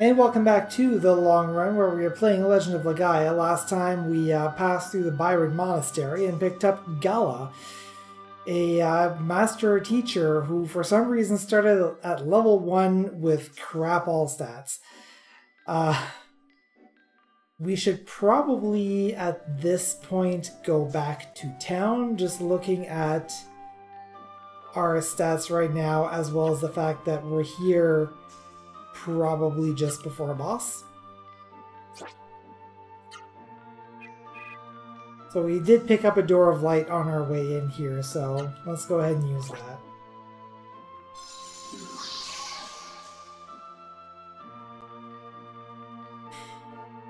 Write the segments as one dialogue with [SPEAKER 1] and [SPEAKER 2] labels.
[SPEAKER 1] And welcome back to The Long Run, where we are playing Legend of Legaia. Last time we uh, passed through the Biron Monastery and picked up Gala, a uh, master teacher who for some reason started at level 1 with crap all stats. Uh, we should probably, at this point, go back to town, just looking at our stats right now, as well as the fact that we're here probably just before a boss. So we did pick up a Door of Light on our way in here, so let's go ahead and use that.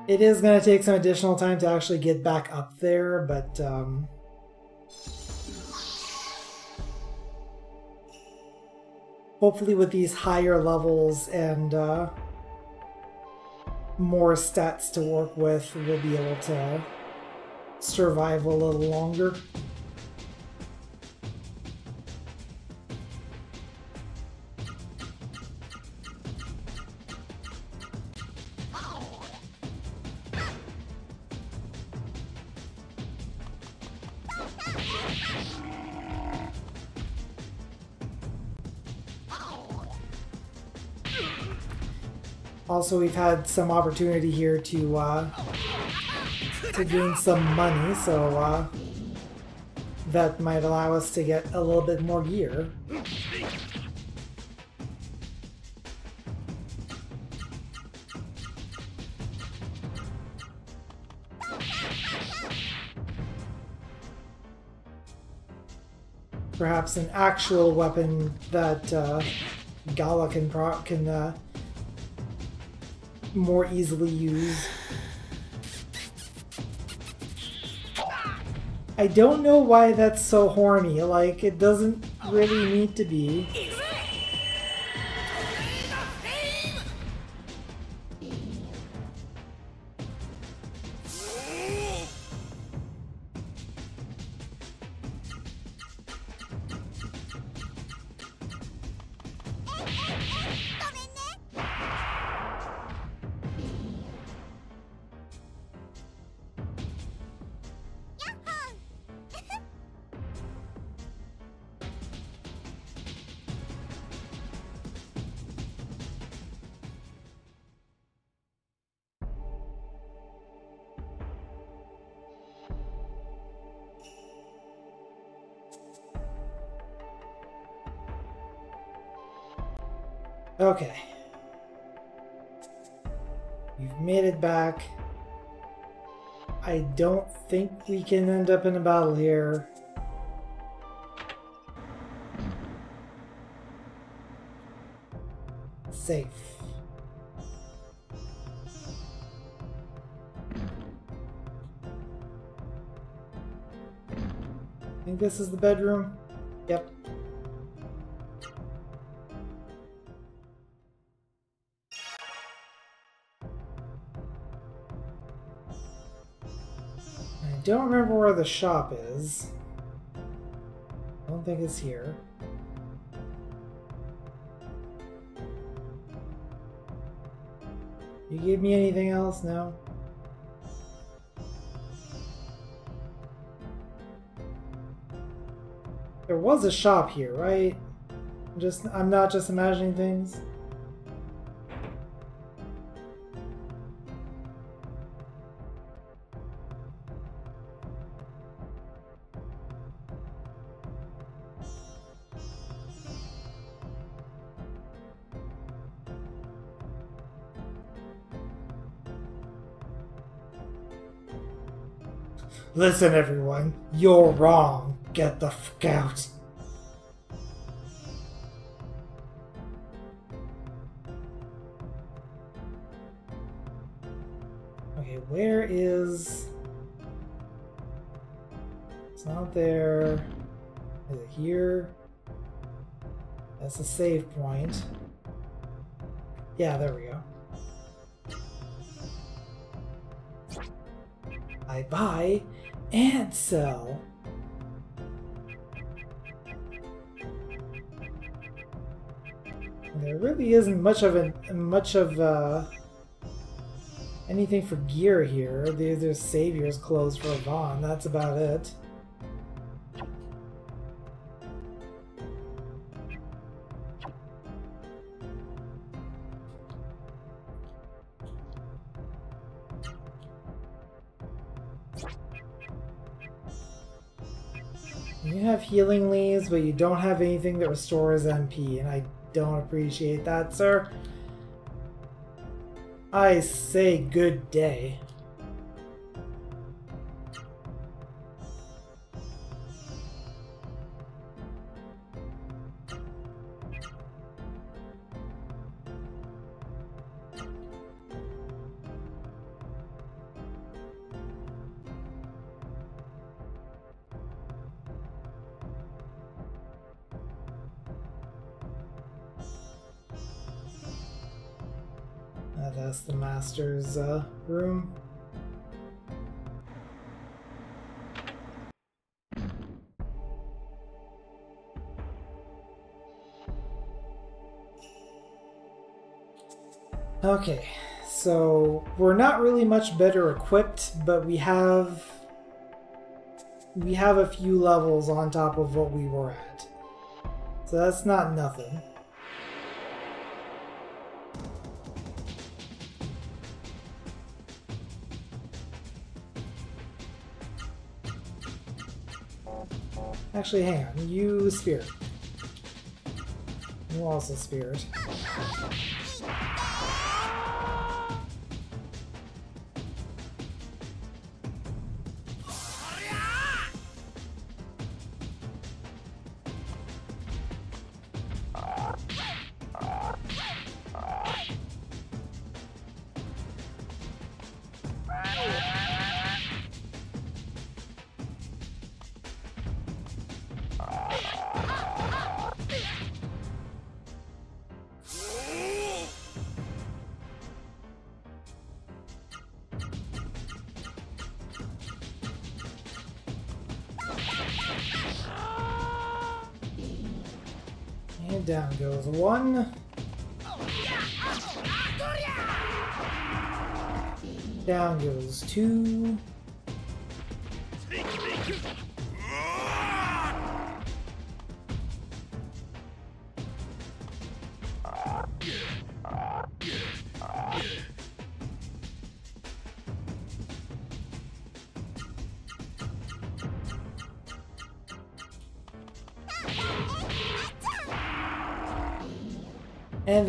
[SPEAKER 1] It is going to take some additional time to actually get back up there, but um, hopefully with these higher levels and uh, more stats to work with, we'll be able to survive a little longer. Also, we've had some opportunity here to uh, to gain some money, so uh, that might allow us to get a little bit more gear. Perhaps an actual weapon that uh, Gala can can uh, more easily use. I don't know why that's so horny, like, it doesn't really need to be. Don't think we can end up in a battle here. Safe. I think this is the bedroom. Yep. Don't remember where the shop is. I don't think it's here. You give me anything else? No? There was a shop here, right? Just I'm not just imagining things. Listen, everyone, you're wrong. Get the fuck out. Okay, where is... It's not there. Is it here? That's a save point. Yeah, there we go. I buy ant cell. There really isn't much of a much of uh, anything for gear here. There's Savior's clothes for Yvonne. That's about it. Healing leaves, but you don't have anything that restores MP, and I don't appreciate that, sir. I say good day. We're not really much better equipped, but we have we have a few levels on top of what we were at. So that's not nothing. Actually, hang on. You spirit. You also spirit.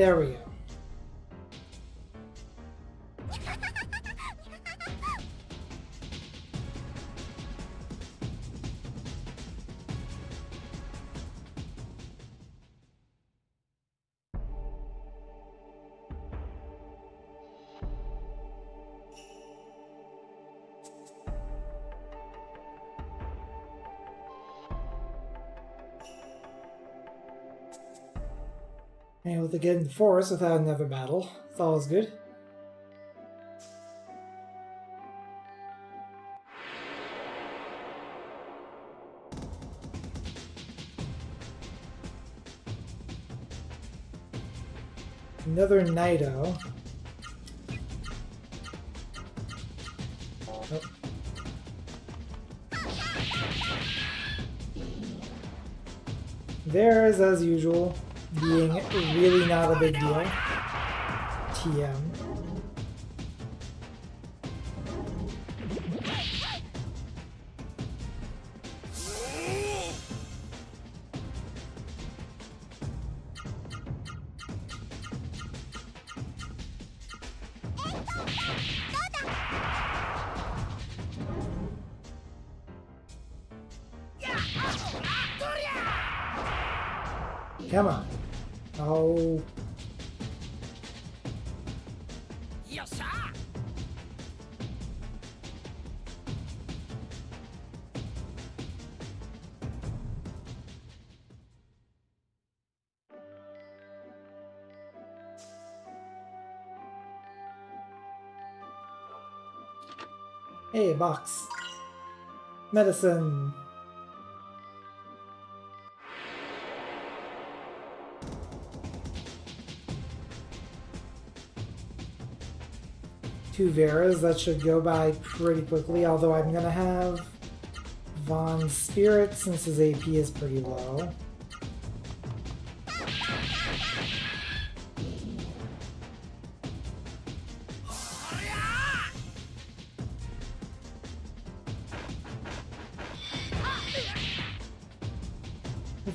[SPEAKER 1] And To get in the forest without another battle. It's always good. Another Nighto. Oh. There's, as usual, being really not a big deal. TM. Hey, box. Medicine. two Veras. That should go by pretty quickly, although I'm to have Vahn's Spirit since his AP is pretty low.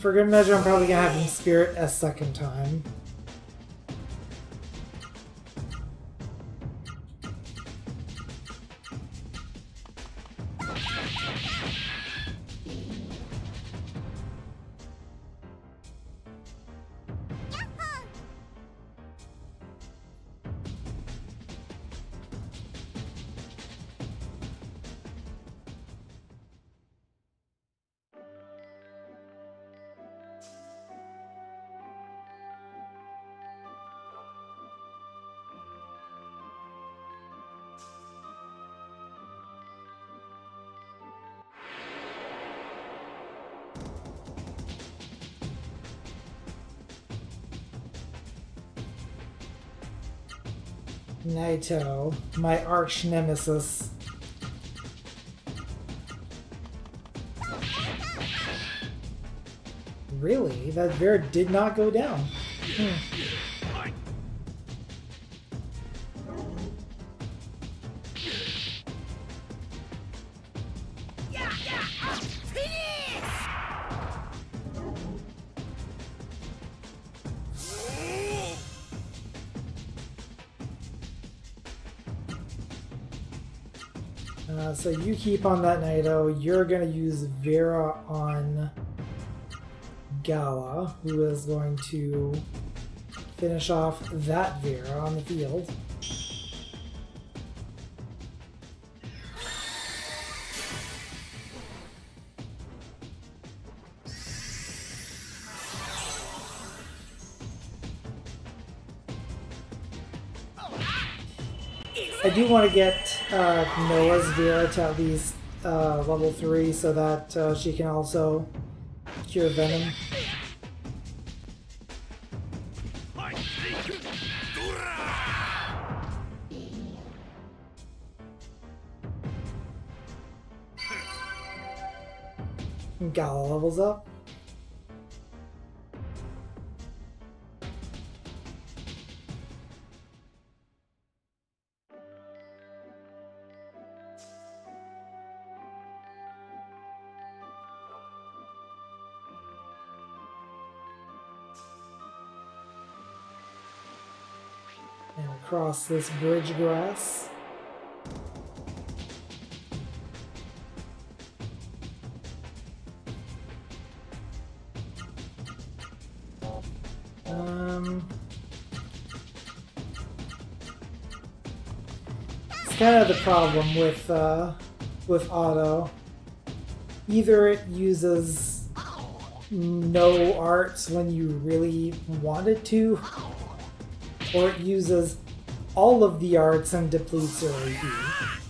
[SPEAKER 1] For good measure, I'm probably gonna have him Spirit a second time. Nighto, my arch nemesis. Really? That bear did not go down. Hmm. Keep on that Nighto. You're going to use Vera on Gala, who is going to finish off that Vera on the field. I do want to get uh, Noa's Vera to at least uh, level 3 so that uh, she can also cure Venom. Gala levels up. Across this bridge grass. Um, it's kind of the problem with uh, with auto. Either it uses no arts when you really want it to, or it uses all of the arts and depletes your AP.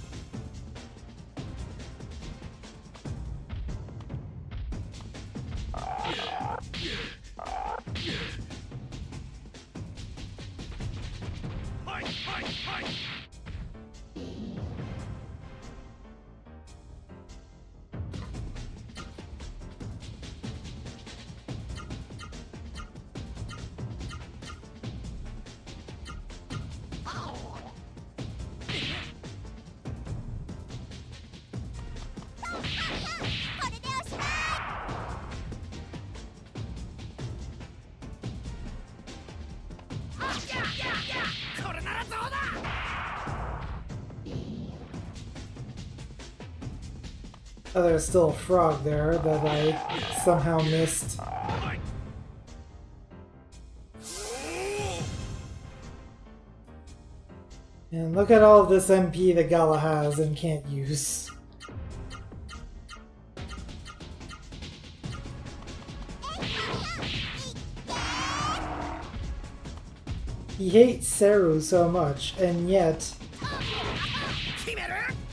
[SPEAKER 1] Still a frog there that I somehow missed. And look at all this MP that Gala has and can't use. He hates Seru so much, and yet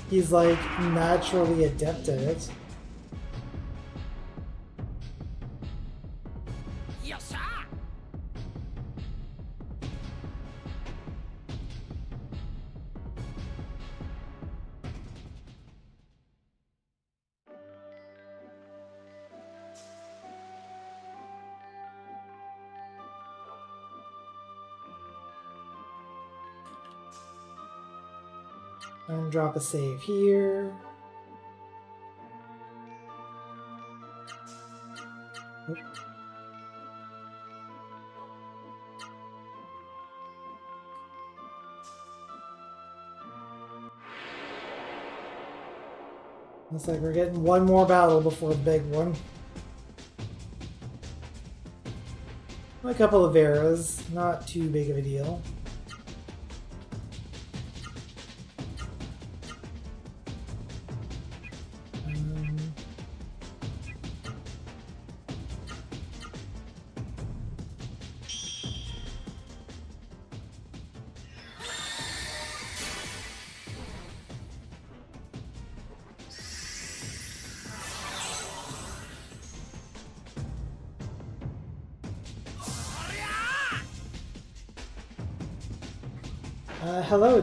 [SPEAKER 1] he's like naturally adept at it. Drop a save here. Looks like we're getting one more battle before the big one. A couple of eras, not too big of a deal.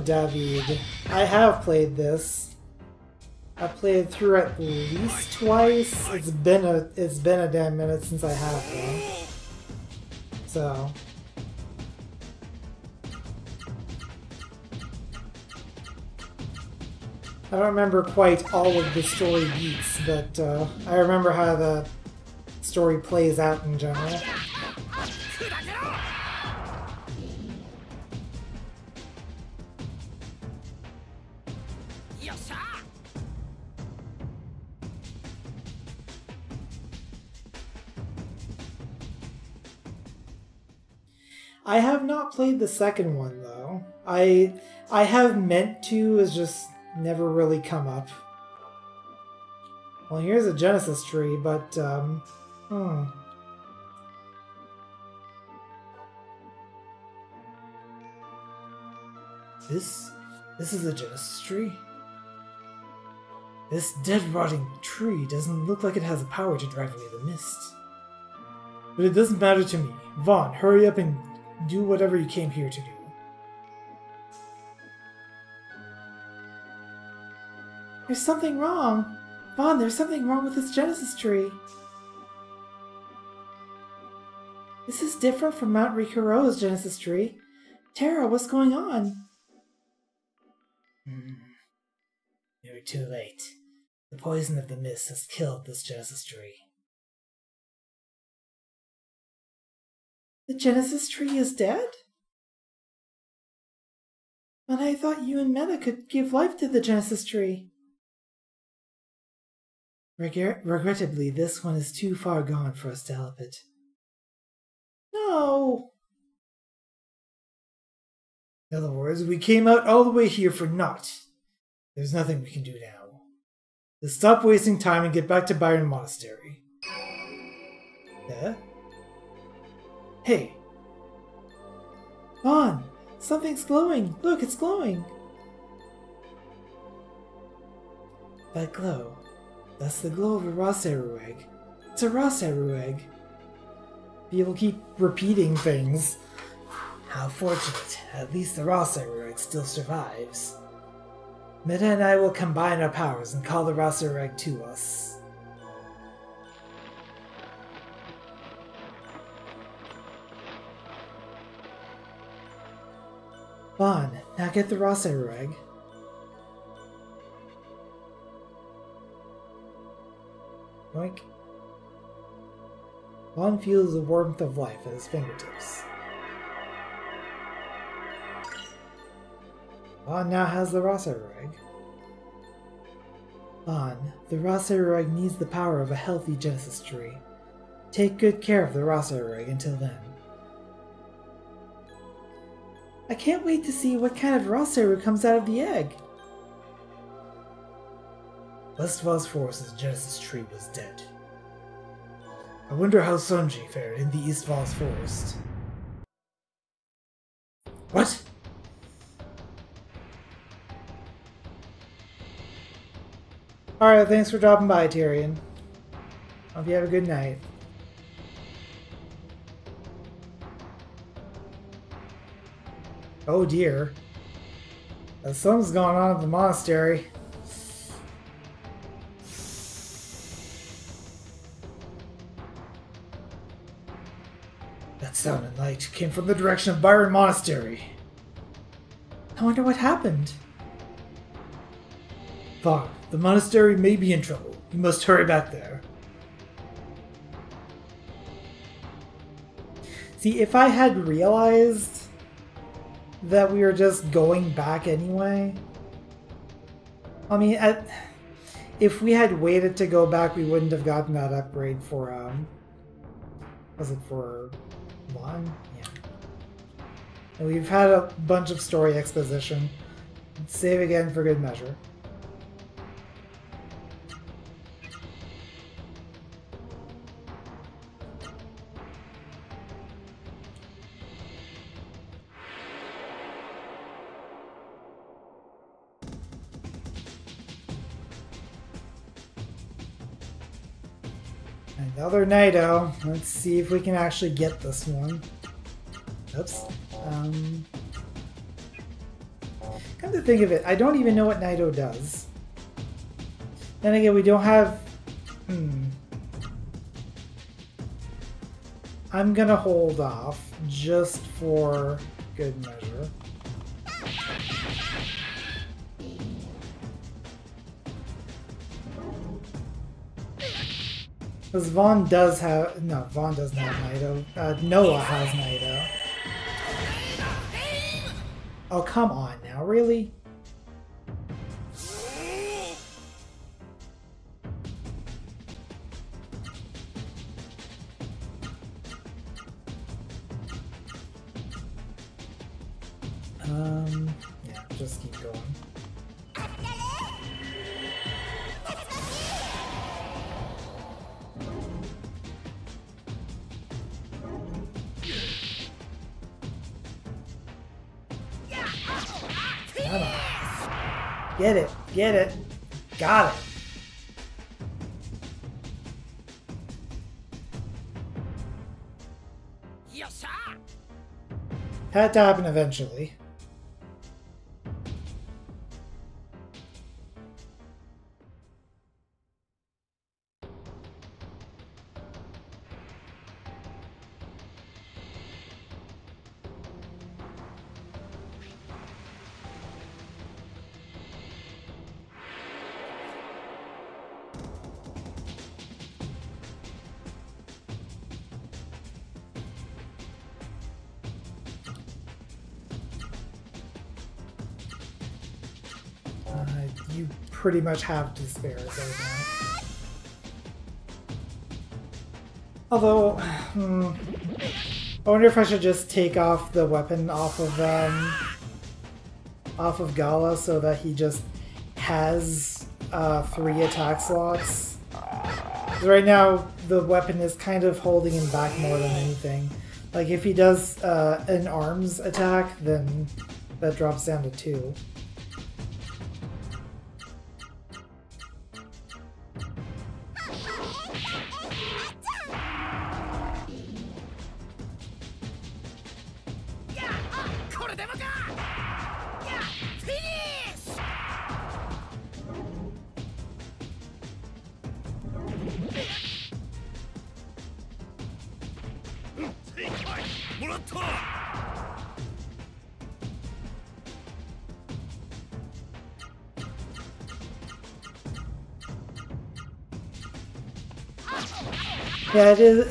[SPEAKER 1] David. I have played this. I played through at least twice. It's been a it's been a damn minute since I have. So I don't remember quite all of the story beats, but uh, I remember how the story plays out in general. I have not played the second one though. I I have meant to, has just never really come up. Well, here's a Genesis tree, but um, hmm. This this is a Genesis tree. This dead rotting tree doesn't look like it has the power to drive away the mist. But it doesn't matter to me. Vahn, hurry up and do whatever you came here to do. There's something wrong. Vahn, there's something wrong with this Genesis tree. This is different from Mount Rikuroa's Genesis tree. Terra, what's going on? Hmm. You're too late. The poison of the mist has killed this Genesis tree. The Genesis tree is dead? But I thought you and Meta could give life to the Genesis tree. Regret regrettably, this one is too far gone for us to help it. No! In other words, we came out all the way here for naught. There's nothing we can do now. Let's stop wasting time and get back to Biron Monastery. Yeah? Hey! Vahn! Something's glowing! Look, it's glowing! That glow. That's the glow of a Ra-Seru egg. It's a Ra-Seru egg. People keep repeating things. How fortunate. At least the Ra-Seru egg still survives. Meta and I will combine our powers and call the Ra-Seru egg to us. Vahn, now get the Ra-Seru egg. Yoink. Vahn feels the warmth of life at his fingertips. Vahn now has the Ra-Seru egg. Vahn, the Ra-Seru egg needs the power of a healthy Genesis tree. Take good care of the Raseru egg until then. I can't wait to see what kind of Ra-Seru comes out of the egg. West Voz Forest's Genesis tree was dead. I wonder how Songi fared in the East Voz Forest. What? Alright, thanks for dropping by, Tyrion. Hope you have a good night. Oh dear. Uh, something's going on at the monastery. That sound and light came from the direction of Biron Monastery. I wonder what happened. Fuck, the monastery may be in trouble. You must hurry back there. See, if I had realized that we were just going back anyway, I mean, at, if we had waited to go back, we wouldn't have gotten that upgrade for, um, was it for one? Yeah. And we've had a bunch of story exposition. Save again for good measure. Nighto. Let's see if we can actually get this one. Oops. Um, come to think of it, I don't even know what Nighto does. Then again, we don't have... Hmm. I'm gonna hold off just for good measure. Because Vahn does have... No, Vahn doesn't have Nighto. Uh, Noa has Nighto. Oh, come on now. Really? Had to happen eventually. Pretty much have to spare right now. Although, hmm, I wonder if I should just take off the weapon off of um, off of Gala so that he just has uh, three attack slots. right now, the weapon is kind of holding him back more than anything. Like if he does uh, an arms attack, then that drops down to two.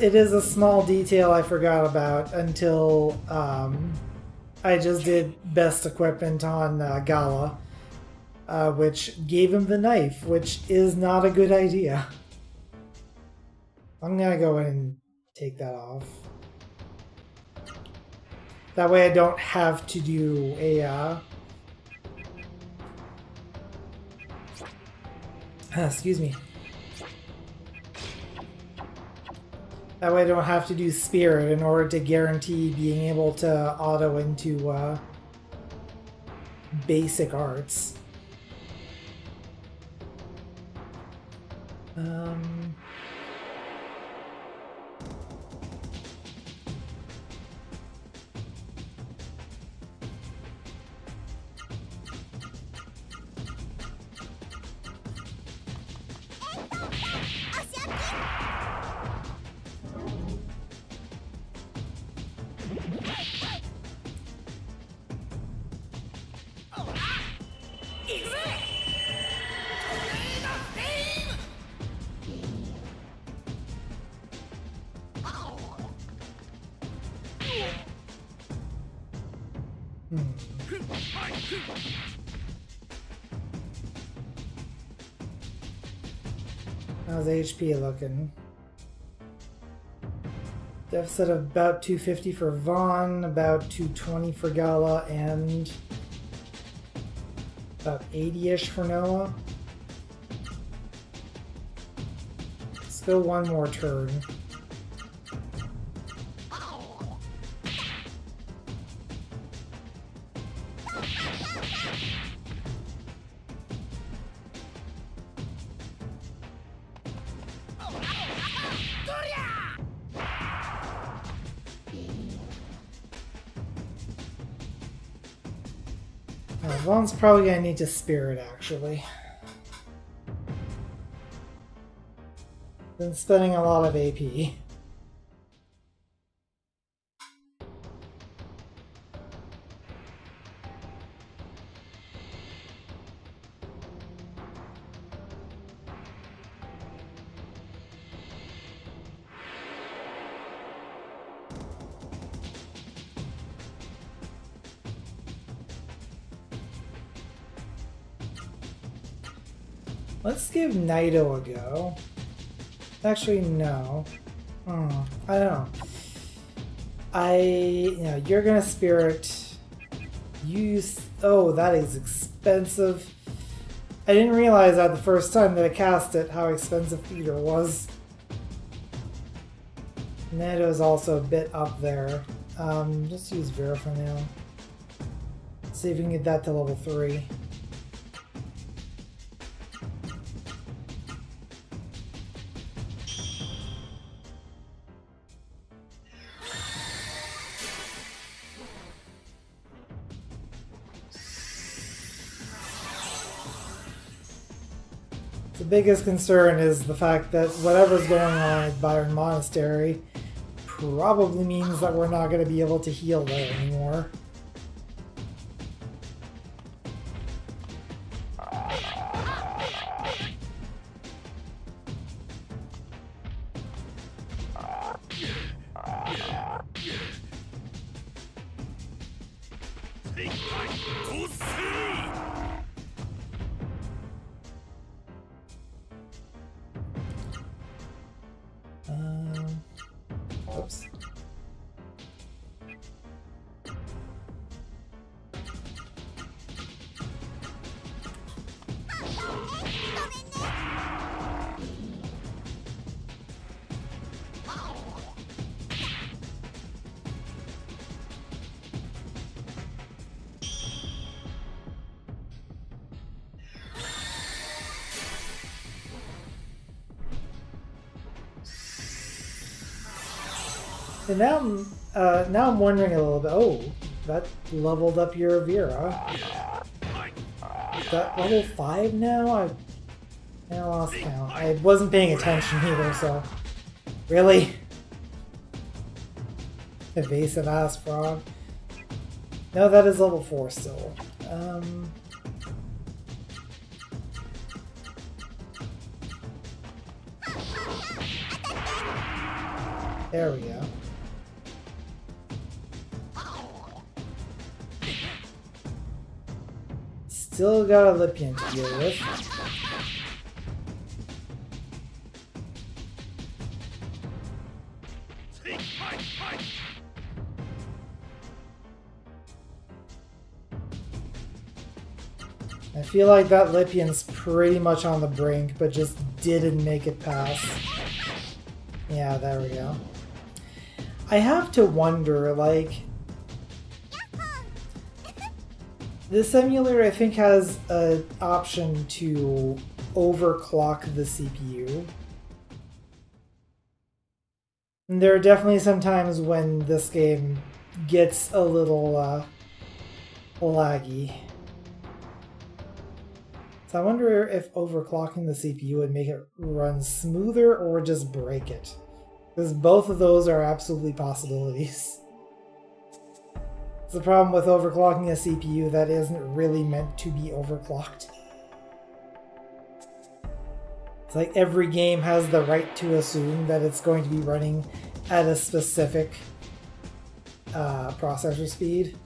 [SPEAKER 1] It is. A small detail I forgot about until um, I just did best equipment on uh, Gala, uh, which gave him the knife, which is not a good idea. I'm gonna go and take that off. That way, I don't have to do a. Uh, excuse me. That way I don't have to do Spirit in order to guarantee being able to auto into uh, basic arts. Um... HP looking? Deficit of about 250 for Vahn, about 220 for Gala, and about 80-ish for Noa. Let's go one more turn. Probably gonna need to spirit actually. Been spending a lot of AP. Let's give Nighto a go. Actually, no. Hmm, I don't know. I, you know, you're gonna spirit. Use. Oh, that is expensive. I didn't realize that the first time that I cast it how expensive Theeder was. Nighto's also a bit up there. Um, just use Vera for now. See if we can get that to level 3. Biggest concern is the fact that whatever's going on at Biron Monastery probably means that we're not going to be able to heal there anymore. Now I'm, uh, now I'm wondering a little bit. Oh, that leveled up your Vera. Is that level 5 now? I, I lost count. I wasn't paying attention either, so... Really? Evasive ass frog. No, that is level 4 still. Um... There we go. Still got a Lippian to deal with. I feel like that Lippian's pretty much on the brink, but just didn't make it past. Yeah, there we go. I have to wonder, like, This emulator, I think, has an option to overclock the CPU. And there are definitely some times when this game gets a little uh, laggy. So I wonder if overclocking the CPU would make it run smoother or just break it. Because both of those are absolutely possibilities. It's the problem with overclocking a CPU that isn't really meant to be overclocked. It's like every game has the right to assume that it's going to be running at a specific uh, processor speed.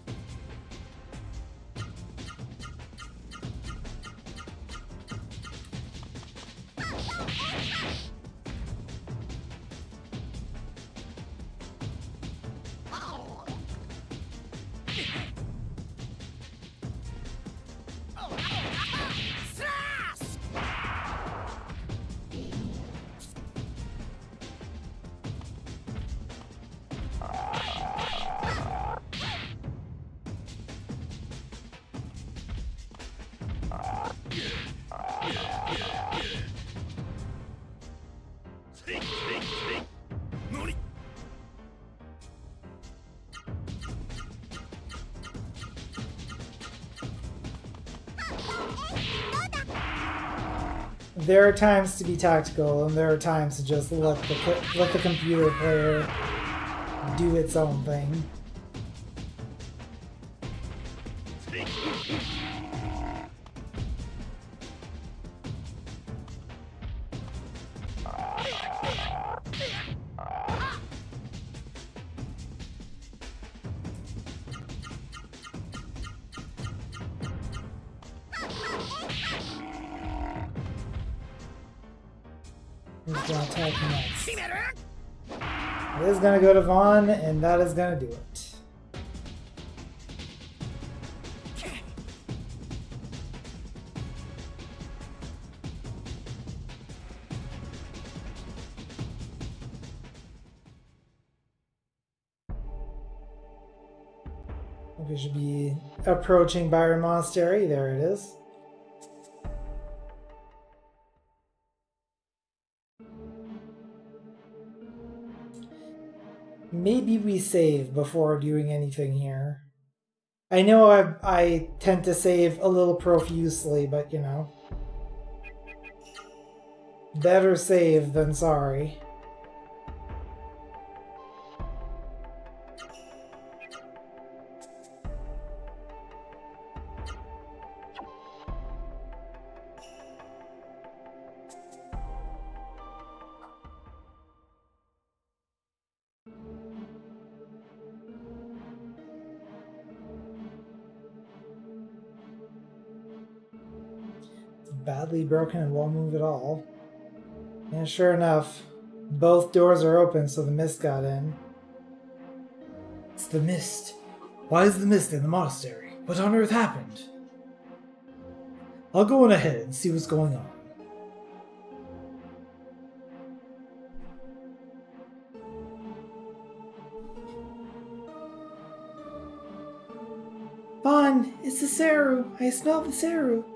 [SPEAKER 1] There are times to be tactical, and there are times to just let the let the computer player do its own thing. To and that is gonna do it. We should be approaching Biron Monastery. There it is. Save before doing anything here. I know I, I tend to save a little profusely, but you know. Better save than sorry. Broken and won't move at all. And sure enough, both doors are open, so the mist got in. It's the mist. Why is the mist in the monastery? What on earth happened? I'll go on ahead and see what's going on. Vahn, it's the Seru. I smell the Seru.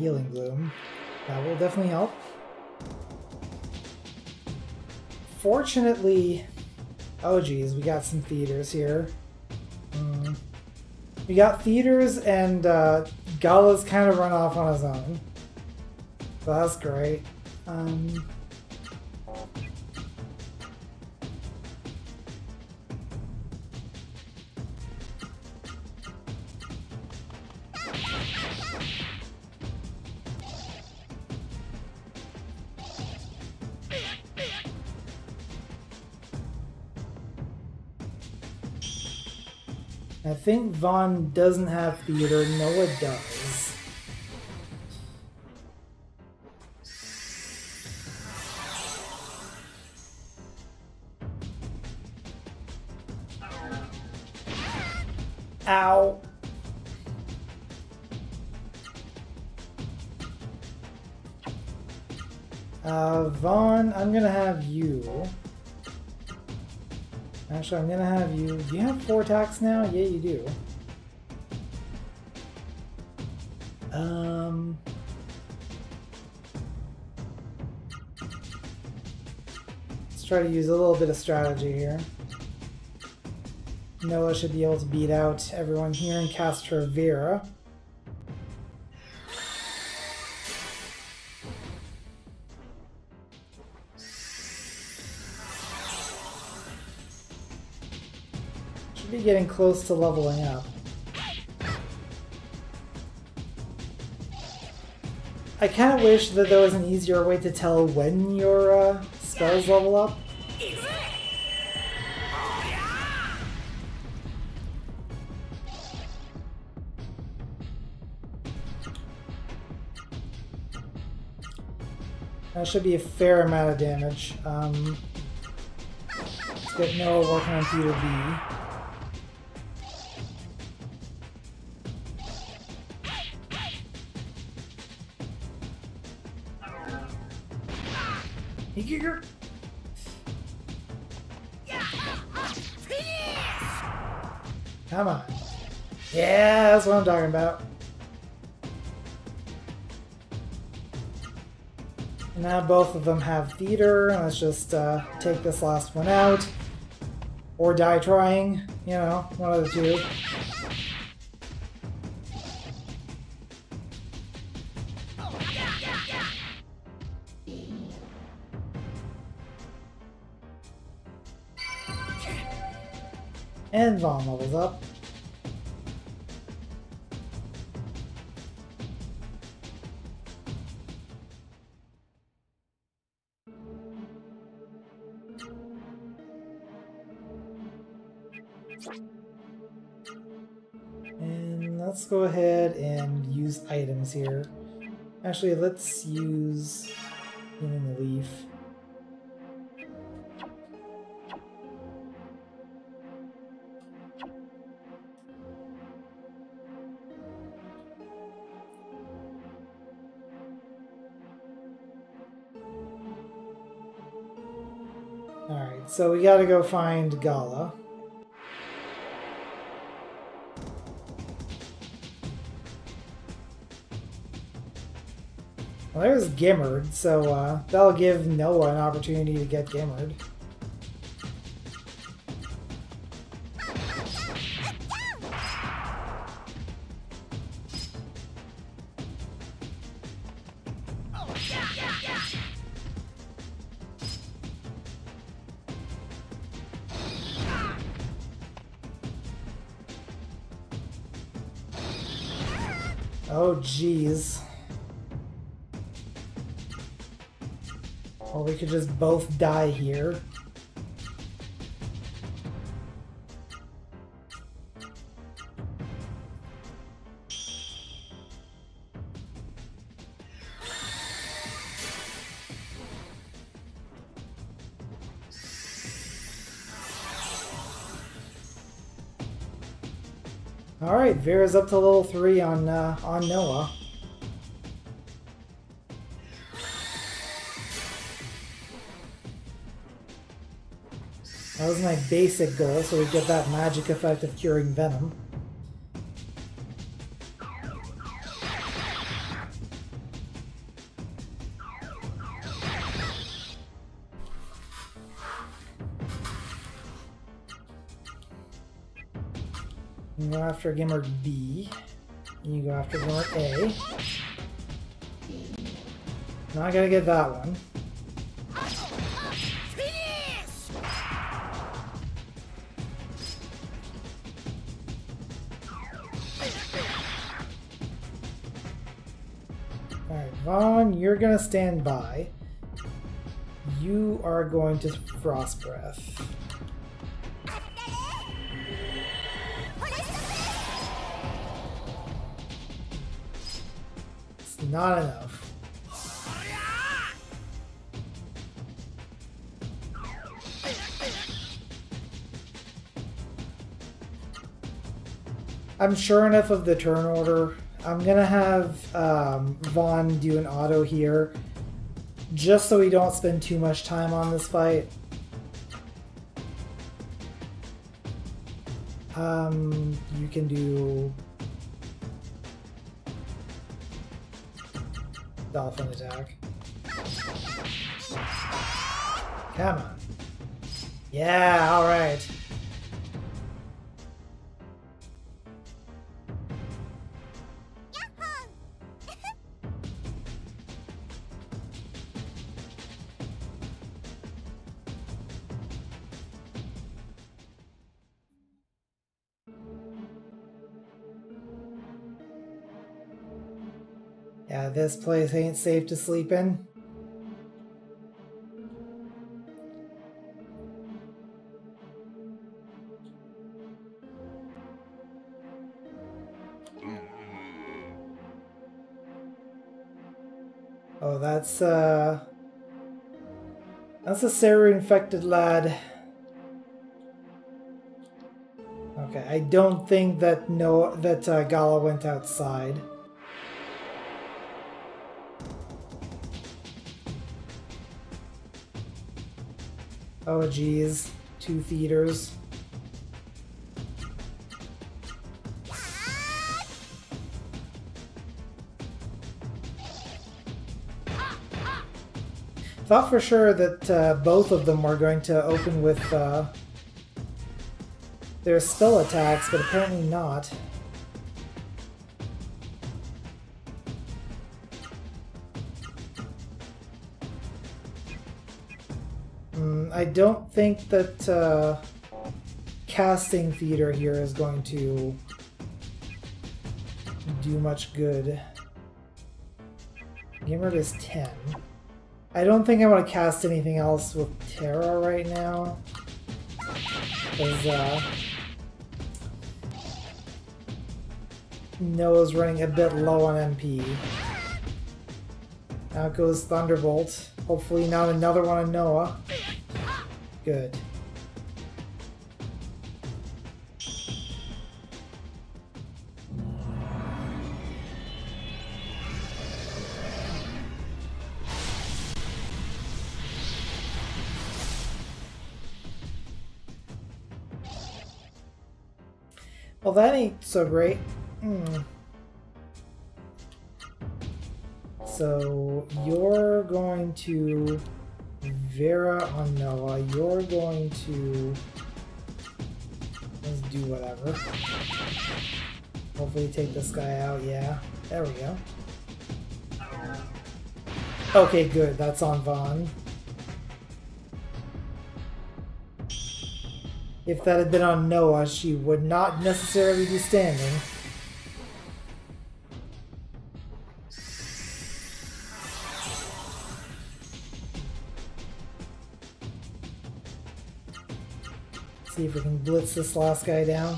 [SPEAKER 1] Healing Bloom. That will definitely help. Fortunately, oh geez, we got some Theeders here. Mm. We got Theeders and uh, Gala's kind of run off on his own. So that's great. Um, think Vahn doesn't have Theeder. Noa does. Four attacks now? Yeah, you do. Um... Let's try to use a little bit of strategy here. Noa should be able to beat out everyone here and cast her Vera. Getting close to leveling up. I kind of wish that there was an easier way to tell when you're uh, spells level up. That should be a fair amount of damage. Um, let's get Noa working on Theeder B. I'm talking about. Now both of them have Theeder. Let's just uh, take this last one out. Or die trying. You know, one of the two. And Vahn levels up. Go ahead and use items here. Actually, let's use Healing Leaf. Alright, so we gotta go find Gala. Well, there's Gimard, so uh, that'll give Noa an opportunity to get Gimard. Die here. Alright, Vera's up to level 3 on, uh, on Noa. That was my basic goal, so we get that magic effect of curing Venom. You go after Gimard B. You go after Gimard A. Not gonna get that one. You're gonna stand by. You are going to Frost Breath. It's not enough. I'm sure enough of the turn order. I'm gonna have um, Vahn do an auto here, just so we don't spend too much time on this fight. Um, you can do dolphin attack. Come on. Yeah, alright. This place ain't safe to sleep in. Oh, that's, uh... That's a Seru-infected lad. Okay, I don't think that no that uh, Gala went outside. Oh geez, two Theeders. Thought for sure that uh, both of them were going to open with uh, their spell attacks, but apparently not. I don't think that uh, casting Theeder here is going to do much good. Game mode is 10. I don't think I want to cast anything else with Terra right now. Because, uh... Noa's running a bit low on MP. Out goes Thunderbolt. Hopefully not another one on Noa. Good. Well, that ain't so great. Hmm. So you're going to Vera on Noa. You're going to let's do whatever. Hopefully take this guy out. Yeah, there we go. Okay, good. That's on Vahn. If that had been on Noa, she would not necessarily be standing. See if we can blitz this last guy down.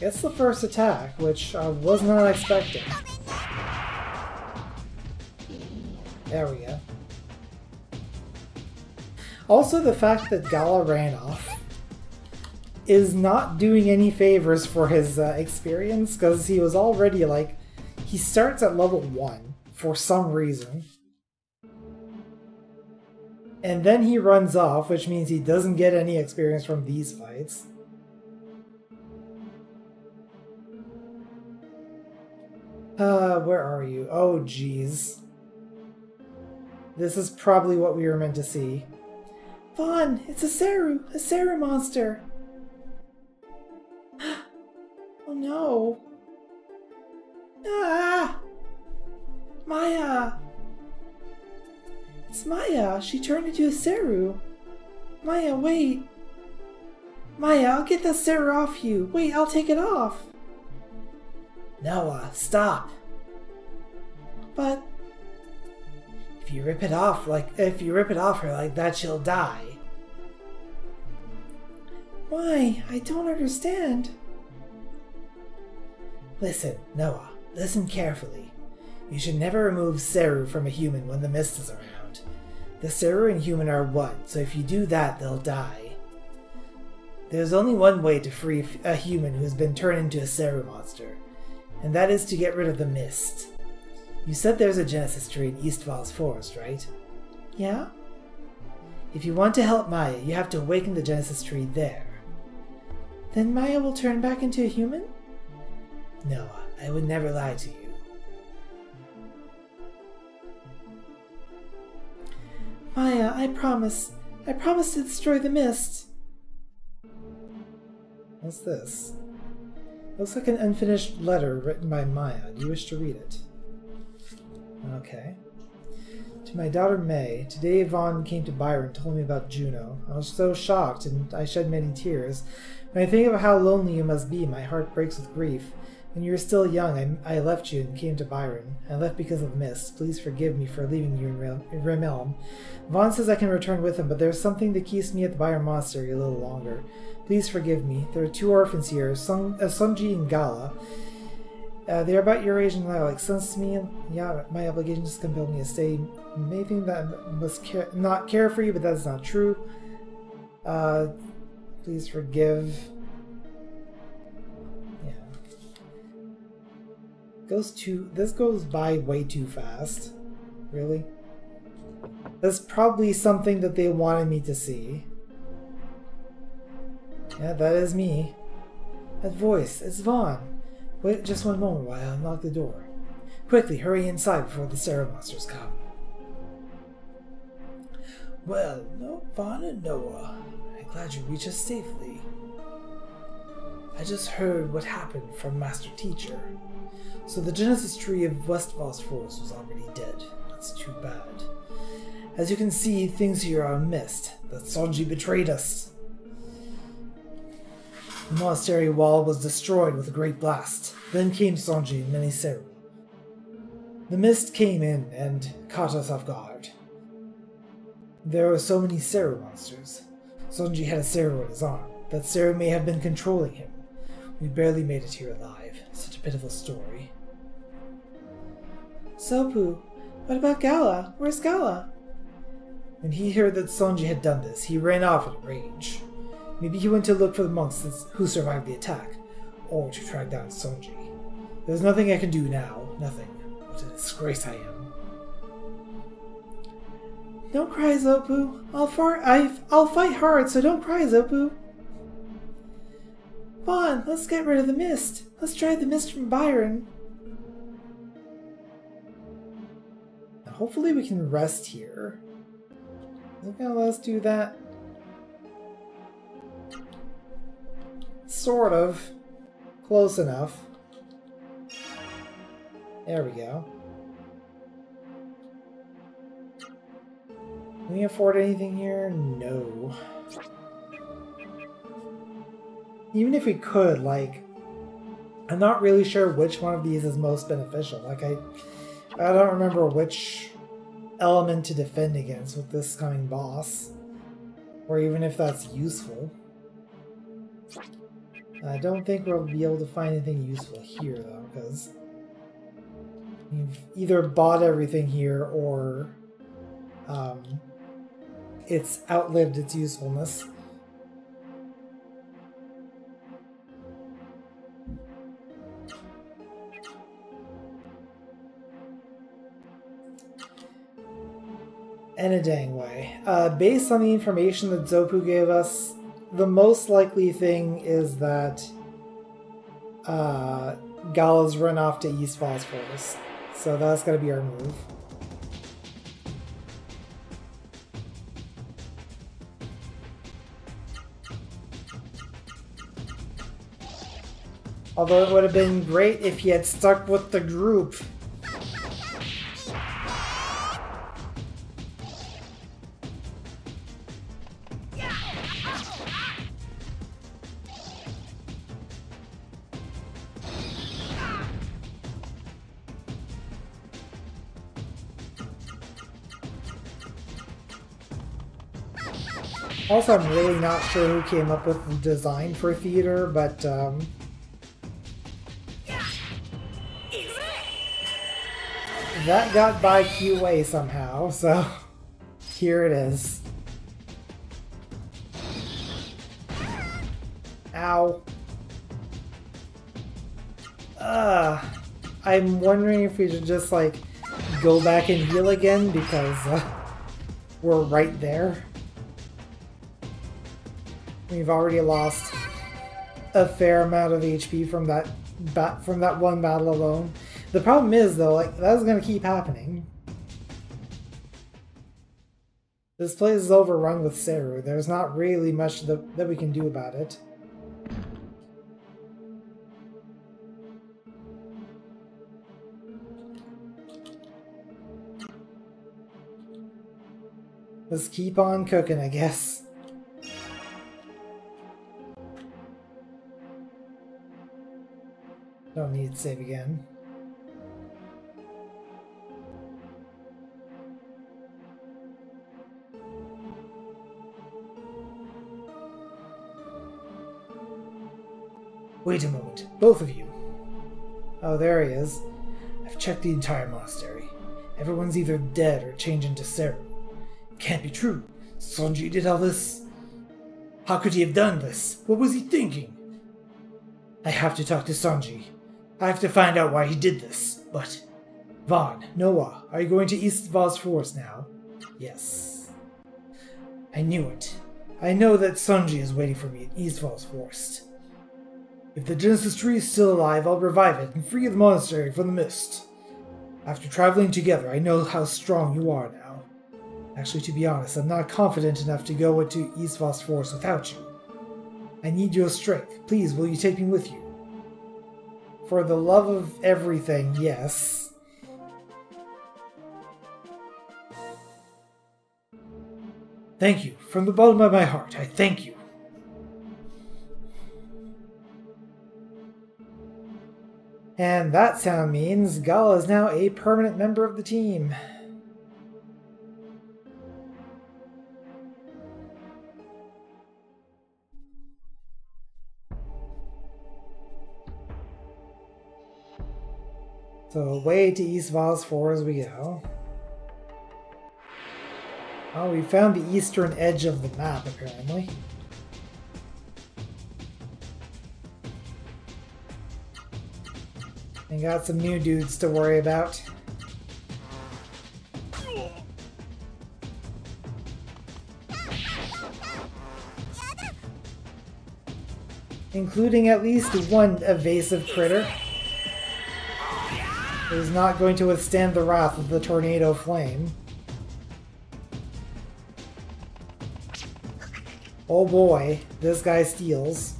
[SPEAKER 1] It's the first attack, which I was not expecting. There we go. Also, the fact that Gala ran off is not doing any favors for his uh, experience, because he was already, like, he starts at level 1 for some reason. And then he runs off, which means he doesn't get any experience from these fights. Uh, where are you? Oh, jeez. This is probably what we were meant to see. Vahn, it's a Seru, a Seru monster. oh no. Ah! Maya! It's Maya. She turned into a Seru. Maya, wait. Maya, I'll get that Seru off you. Wait, I'll take it off. Noa, stop. But if you rip it off like if you rip it off her like that, she'll die. Why? I don't understand. Listen, Noa, listen carefully. You should never remove Seru from a human when the mist is around. The Seru and human are one, so if you do that, they'll die. There's only one way to free a human who's been turned into a Seru monster, and that is to get rid of the mist. You said there's a Genesis tree in East Voz forest, right? Yeah? If you want to help Maya, you have to awaken the Genesis tree there. Then Maya will turn back into a human? No, I would never lie to you. Maya, I promise. I promise to destroy the mist. What's this? Looks like an unfinished letter written by Maya. Do you wish to read it? Okay. To my daughter Mei, today Vahn came to Biron and told me about Juno. I was so shocked and I shed many tears. When I think of how lonely you must be, my heart breaks with grief. When you were still young, I, I left you and came to Biron. I left because of Mist. Please forgive me for leaving you in Rimelm. Vahn says I can return with him, but there's something that keeps me at the Biron Monastery a little longer. Please forgive me. There are two orphans here, Sung, uh, Songi and Gala. Uh, they're about your age and sense to me. And yeah, my obligations compel me to stay. Maybe that must care, not care for you, but that's not true. Uh, please forgive. Goes too. This goes by way too fast. Really. That's probably something that they wanted me to see. Yeah, that is me. That voice, it's Vahn. Wait just one moment while I unlock the door. Quickly, hurry inside before the Seru monsters come. Well, no, Vahn and Noa. I'm glad you reached us safely. I just heard what happened from Master Teacher. So the Genesis tree of West Voz's forest was already dead. That's too bad. As you can see, things here are missed. That Songi betrayed us. The monastery wall was destroyed with a great blast. Then came Songi and many Seru. The mist came in and caught us off guard. There were so many Seru monsters. Songi had a Seru on his arm. That Seru may have been controlling him. We barely made it here alive. Such a pitiful story. Zopu, what about Gala? Where's Gala? When he heard that Songi had done this, he ran off in a rage. Maybe he went to look for the monks who survived the attack, or to track down Songi. There's nothing I can do now, nothing. What a disgrace I am. Don't cry, Zopu. I'll, far- I'll fight hard, so don't cry, Zopu. Vahn, let's get rid of the mist. Let's drive the mist from Biron. Hopefully we can rest here. Is it gonna let us do that? Sort of. Close enough. There we go. Can we afford anything here? No. Even if we could, like, I'm not really sure which one of these is most beneficial. Like, I, I don't remember which element to defend against with this coming boss, or even if that's useful. I don't think we'll be able to find anything useful here, though, because we've either bought everything here or um, it's outlived its usefulness. In a dang way. Uh, based on the information that Zopu gave us, the most likely thing is that uh, Gala's run off to East Voz Forest. So that's going to be our move. Although it would have been great if he had stuck with the group. Also, I'm really not sure who came up with the design for Theeder, but um, that got by QA somehow, so here it is. Ow. Uh, I'm wondering if we should just, like, go back and heal again because uh, we're right there. We've already lost a fair amount of HP from that from that one battle alone. The problem is though, like that's gonna keep happening. This place is overrun with Seru. There's not really much that, that we can do about it. Let's keep on cooking, I guess. Don't need to save again. Wait a moment, both of you. Oh, there he is. I've checked the entire monastery. Everyone's either dead or changed into Seru. Can't be true. Songi did all this. How could he have done this? What was he thinking? I have to talk to Songi. I have to find out why he did this. But, Vahn, Noa, are you going to East Voz Forest now? Yes. I knew it. I know that Songi is waiting for me at East Voz Forest. If the Genesis tree is still alive, I'll revive it and free the monastery from the mist. After traveling together, I know how strong you are now. Actually, to be honest, I'm not confident enough to go into East Voz Forest without you. I need your strength. Please, will you take me with you? For the love of everything, yes. Thank you. From the bottom of my heart, I thank you. And that sound means Gala is now a permanent member of the team. So way to East Voz 4 as we go. Oh, we found the eastern edge of the map, apparently. And got some new dudes to worry about. Including at least one evasive critter. Is not going to withstand the wrath of the tornado flame. Oh boy, this guy steals.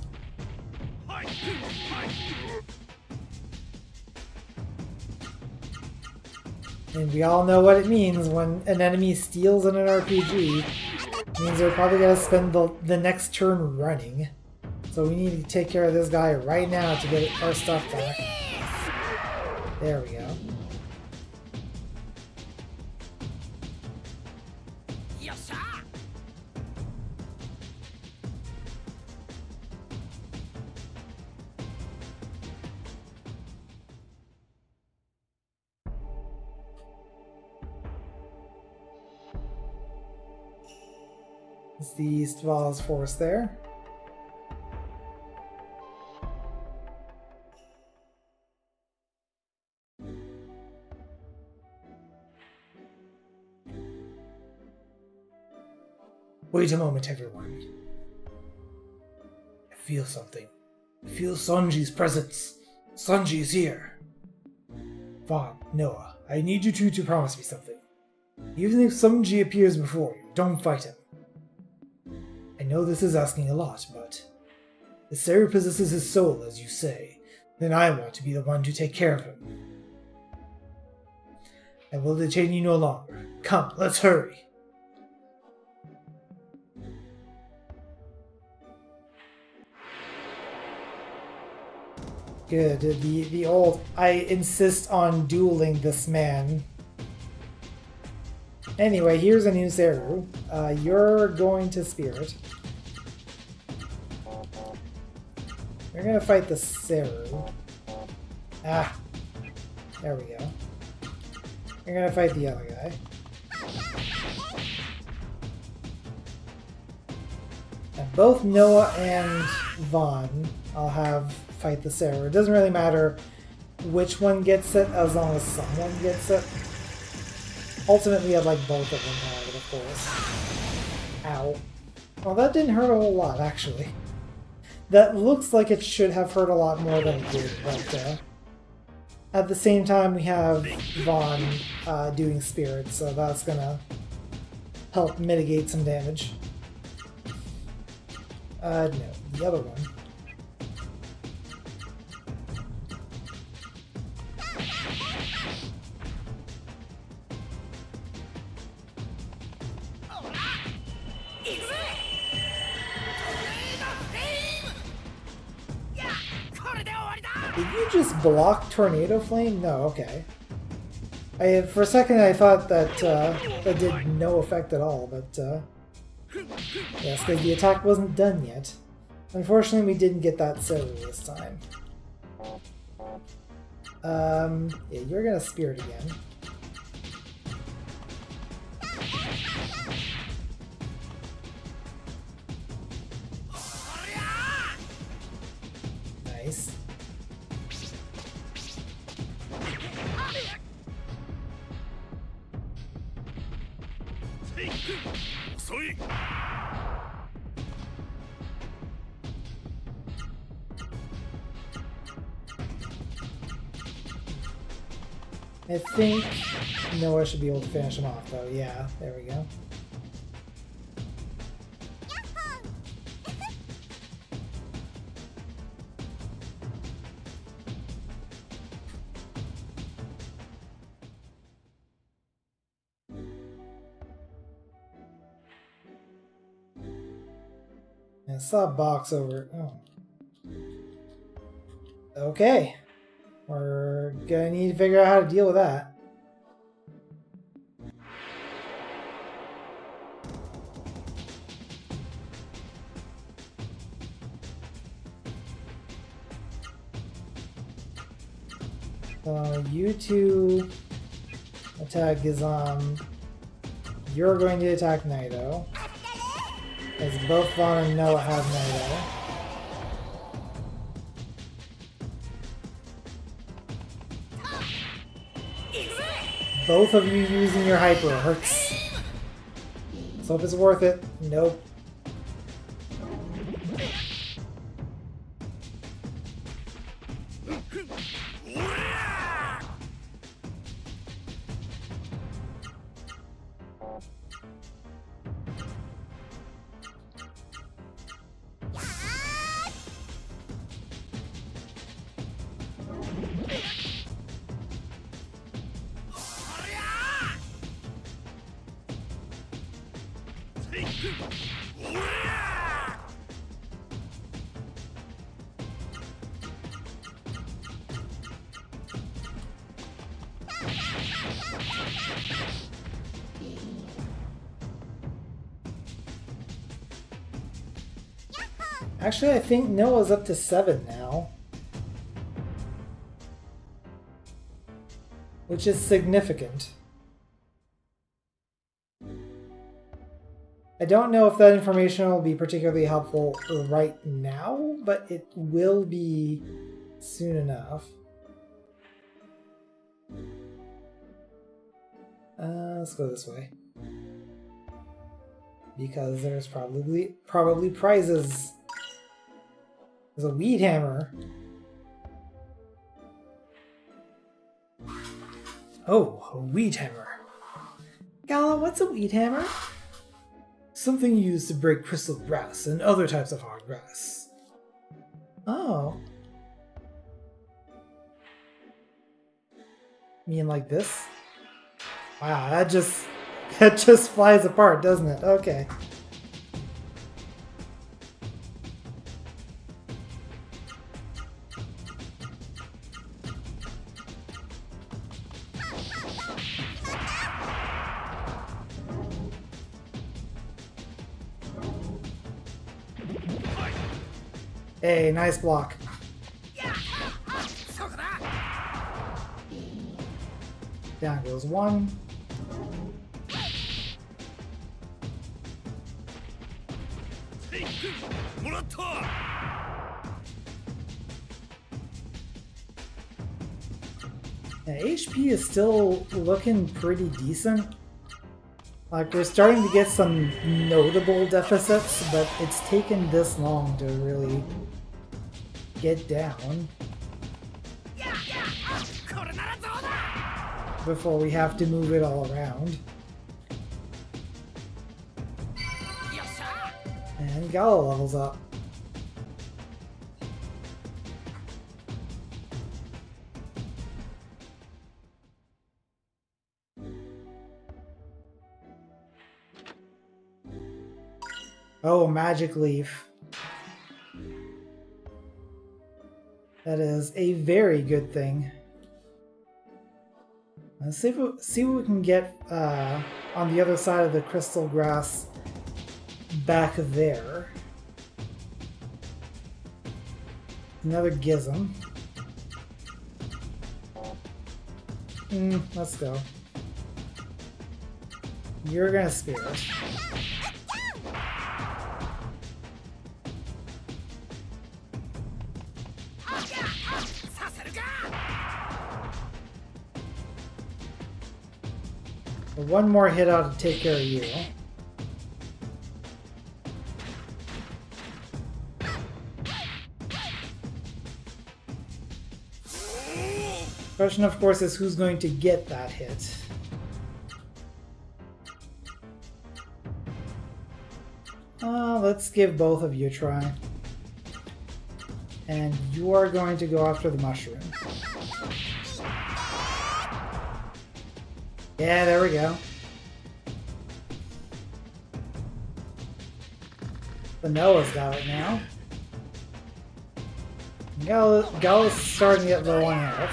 [SPEAKER 1] And we all know what it means when an enemy steals in an RPG. It means they're probably going to spend the, the next turn running. So we need to take care of this guy right now to get our stuff back. There we go. Yes, It's the East Voz Forest there. Wait a moment, everyone. I feel something. I feel Songi's presence. Songi is here. Vahn, Noa, I need you two to promise me something. Even if Songi appears before you, don't fight him. I know this is asking a lot, but if Seru possesses his soul, as you say, then I want to be the one to take care of him. I will detain you no longer. Come, let's hurry. Good. The the old I insist on dueling this man. Anyway, here's a new Seru. Uh, you're going to Spirit. You're gonna fight the Seru. Ah. There we go. You're gonna fight the other guy. And both Noa and Vahn, I'll have fight the Seru. It doesn't really matter which one gets it as long as someone gets it. Ultimately, I'd like both of them have it, of course. Ow. Well, that didn't hurt a whole lot, actually. That looks like it should have hurt a lot more than it did, but uh, at the same time, we have Vahn uh, doing Spirit, so that's gonna help mitigate some damage. Uh, no, the other one. Block Tornado Flame? No, okay. I, for a second I thought that uh, that did no effect at all, but uh, yes, because the attack wasn't done yet. Unfortunately, we didn't get that Seru this time. Um, yeah, you're gonna spirit again. I think Noa should be able to finish him off, though. Yeah, there we go. I saw a box over. Oh. Okay. We're gonna need to figure out how to deal with that. You two attack Gizam. Um, you're going to attack Nighto. As both Vahn and Noa have Nighto. Both of you using your hyper hurts. So if it's worth it, nope. Actually, I think Noa's up to seven now. Which is significant. I don't know if that information will be particularly helpful right now, but it will be soon enough. Uh, let's go this way. Because there's probably probably prizes. There's a weed hammer. Oh, a weed hammer. Gala, what's a weed hammer? Something used to break crystal grass and other types of hard grass. Oh. mean like this? Wow, that just that just flies apart, doesn't it? Okay. Nice block. Down goes one. Yeah, HP is still looking pretty decent. Like, we're starting to get some notable deficits, but it's taken this long to really get down. Before we have to move it all around. And Gala levels up. Oh, Magic Leaf. That is a very good thing. Let's see, if, see what we can get uh, on the other side of the crystal grass back there. Another Gizem. Mm, let's go. You're gonna spirit. One more hit out to take care of you. Question, of course, is who's going to get that hit. Uh, let's give both of you a try. And you are going to go after the mushroom. Yeah, there we go. Noa's got it now. Gal is starting to get low on health.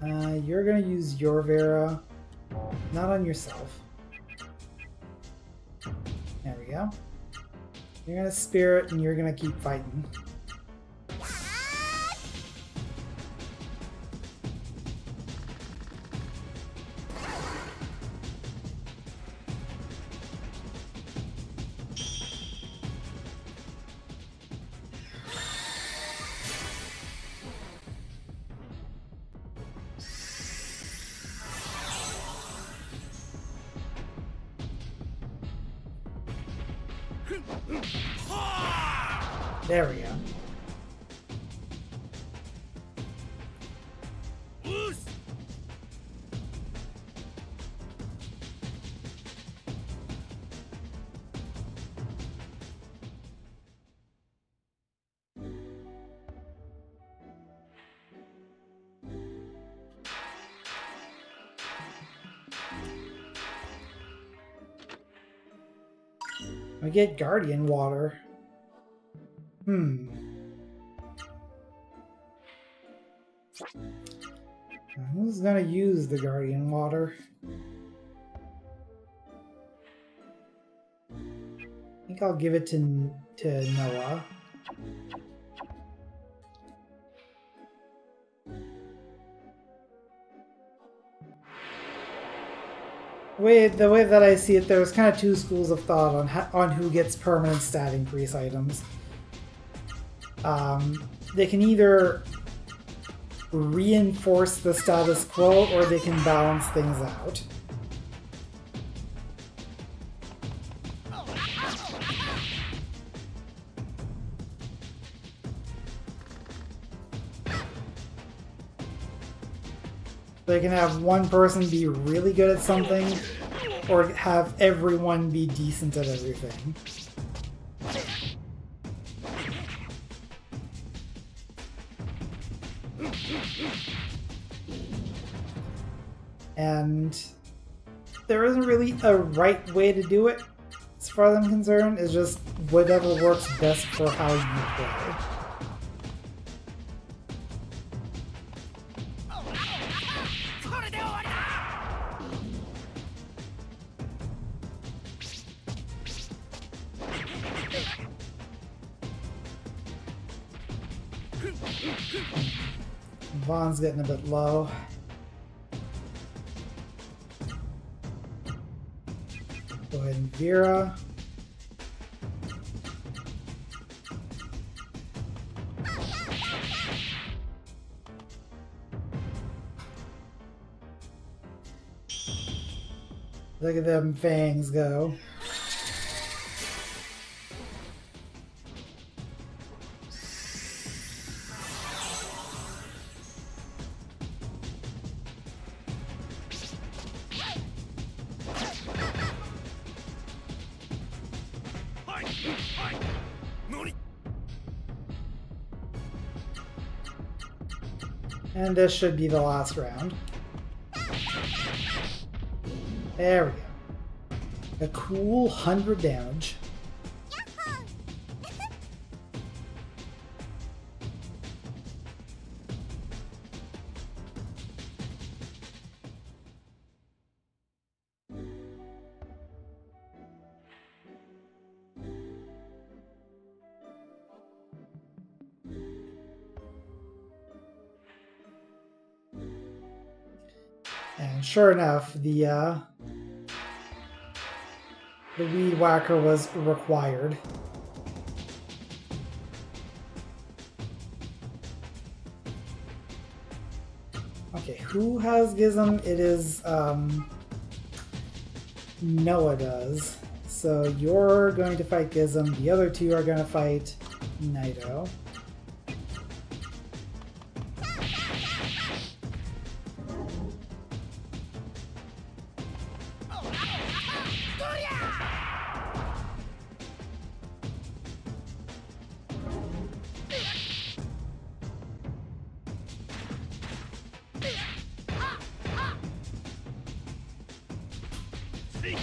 [SPEAKER 1] Uh, you're gonna use your Vera, not on yourself. Go. You're gonna spirit and you're gonna keep fighting. Get Guardian Water. Hmm. Who's gonna use the Guardian Water? I think I'll give it to, to Noa. Way, the way that I see it, there's kind of two schools of thought on on who gets permanent stat increase items. Um, they can either reinforce the status quo or they can balance things out. Can have one person be really good at something, or have everyone be decent at everything. And there isn't really a right way to do it, as far as I'm concerned. It's just whatever works best for how you play. Vahn's getting a bit low. Go ahead and Vera. Look at them fangs go. And this should be the last round. There we go. A cool 100 damage. Sure enough, the uh, the weed whacker was required. Okay, who has Gizem? It is um, Noa does. So you're going to fight Gizem. The other two are going to fight Nighto. And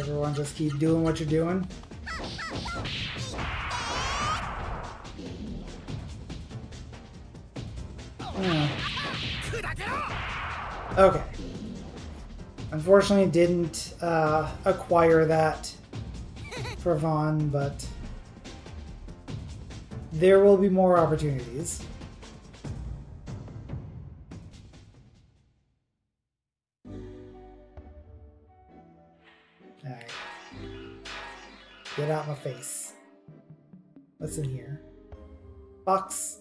[SPEAKER 1] everyone just keep doing what you're doing. Okay. Unfortunately, didn't uh, acquire that for Vahn, but there will be more opportunities. Alright. Get out my face. What's in here? Box.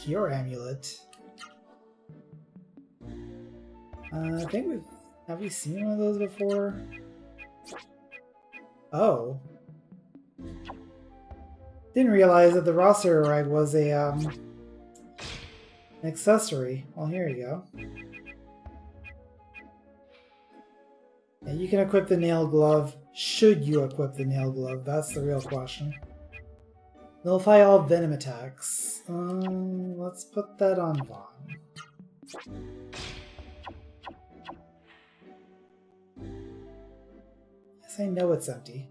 [SPEAKER 1] Cure amulet. Uh, I think we've... Have we seen one of those before? Oh. Didn't realize that the roster rag was a, um... An accessory. Well, here you go. You can equip the nail glove. Should you equip the nail glove? That's the real question. Nullify all venom attacks. Um, let's put that on Vahn. Yes, I know it's empty.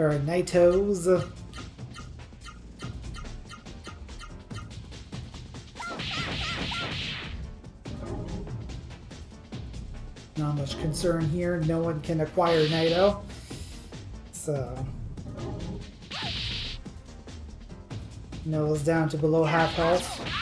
[SPEAKER 1] Paranitos. Not much concern here. No one can acquire Nighto. So... Noa's down to below half health.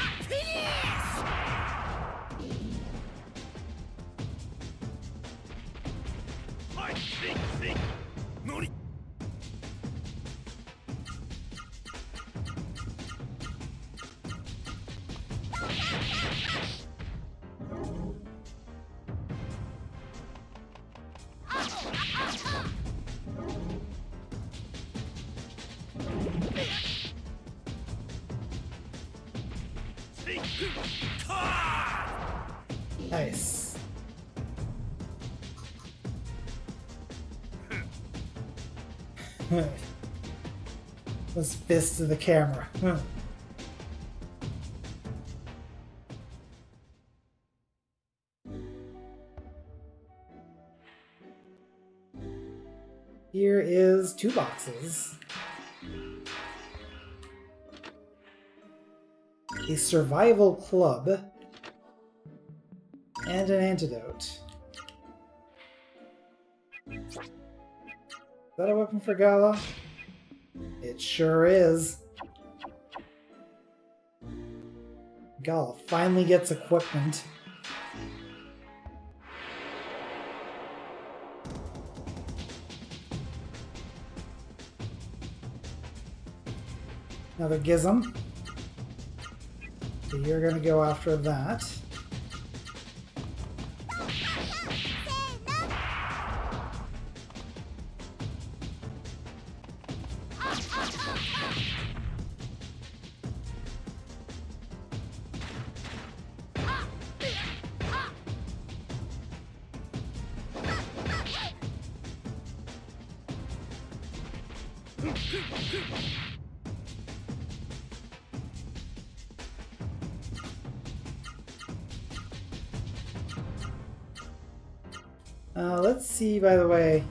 [SPEAKER 1] Fists to the camera. Hmm. Here is two boxes. A survival club and an antidote. Is that a weapon for Gala? Sure is. Gala finally gets equipment. Another Gizem. So you're gonna go after that.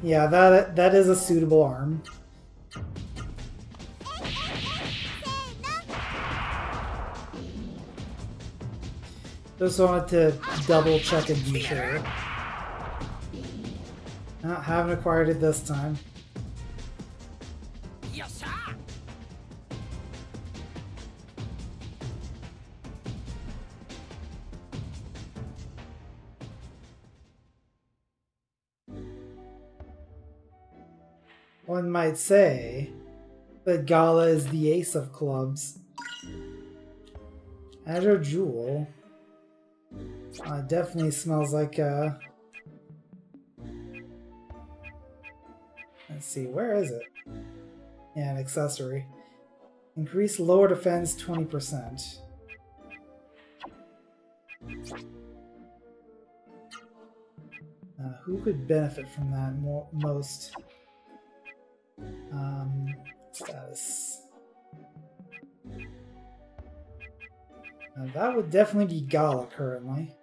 [SPEAKER 1] Yeah, that that is a suitable arm. Just wanted to double check and be sure. Not having acquired it this time. Might say that Gala is the ace of clubs. Azure Jewel. Uh, definitely smells like a... Uh, let's see, where is it? Yeah, an accessory. Increase lower defense 20%. Uh, who could benefit from that mo most? Um, status. Now that would definitely be Gala currently.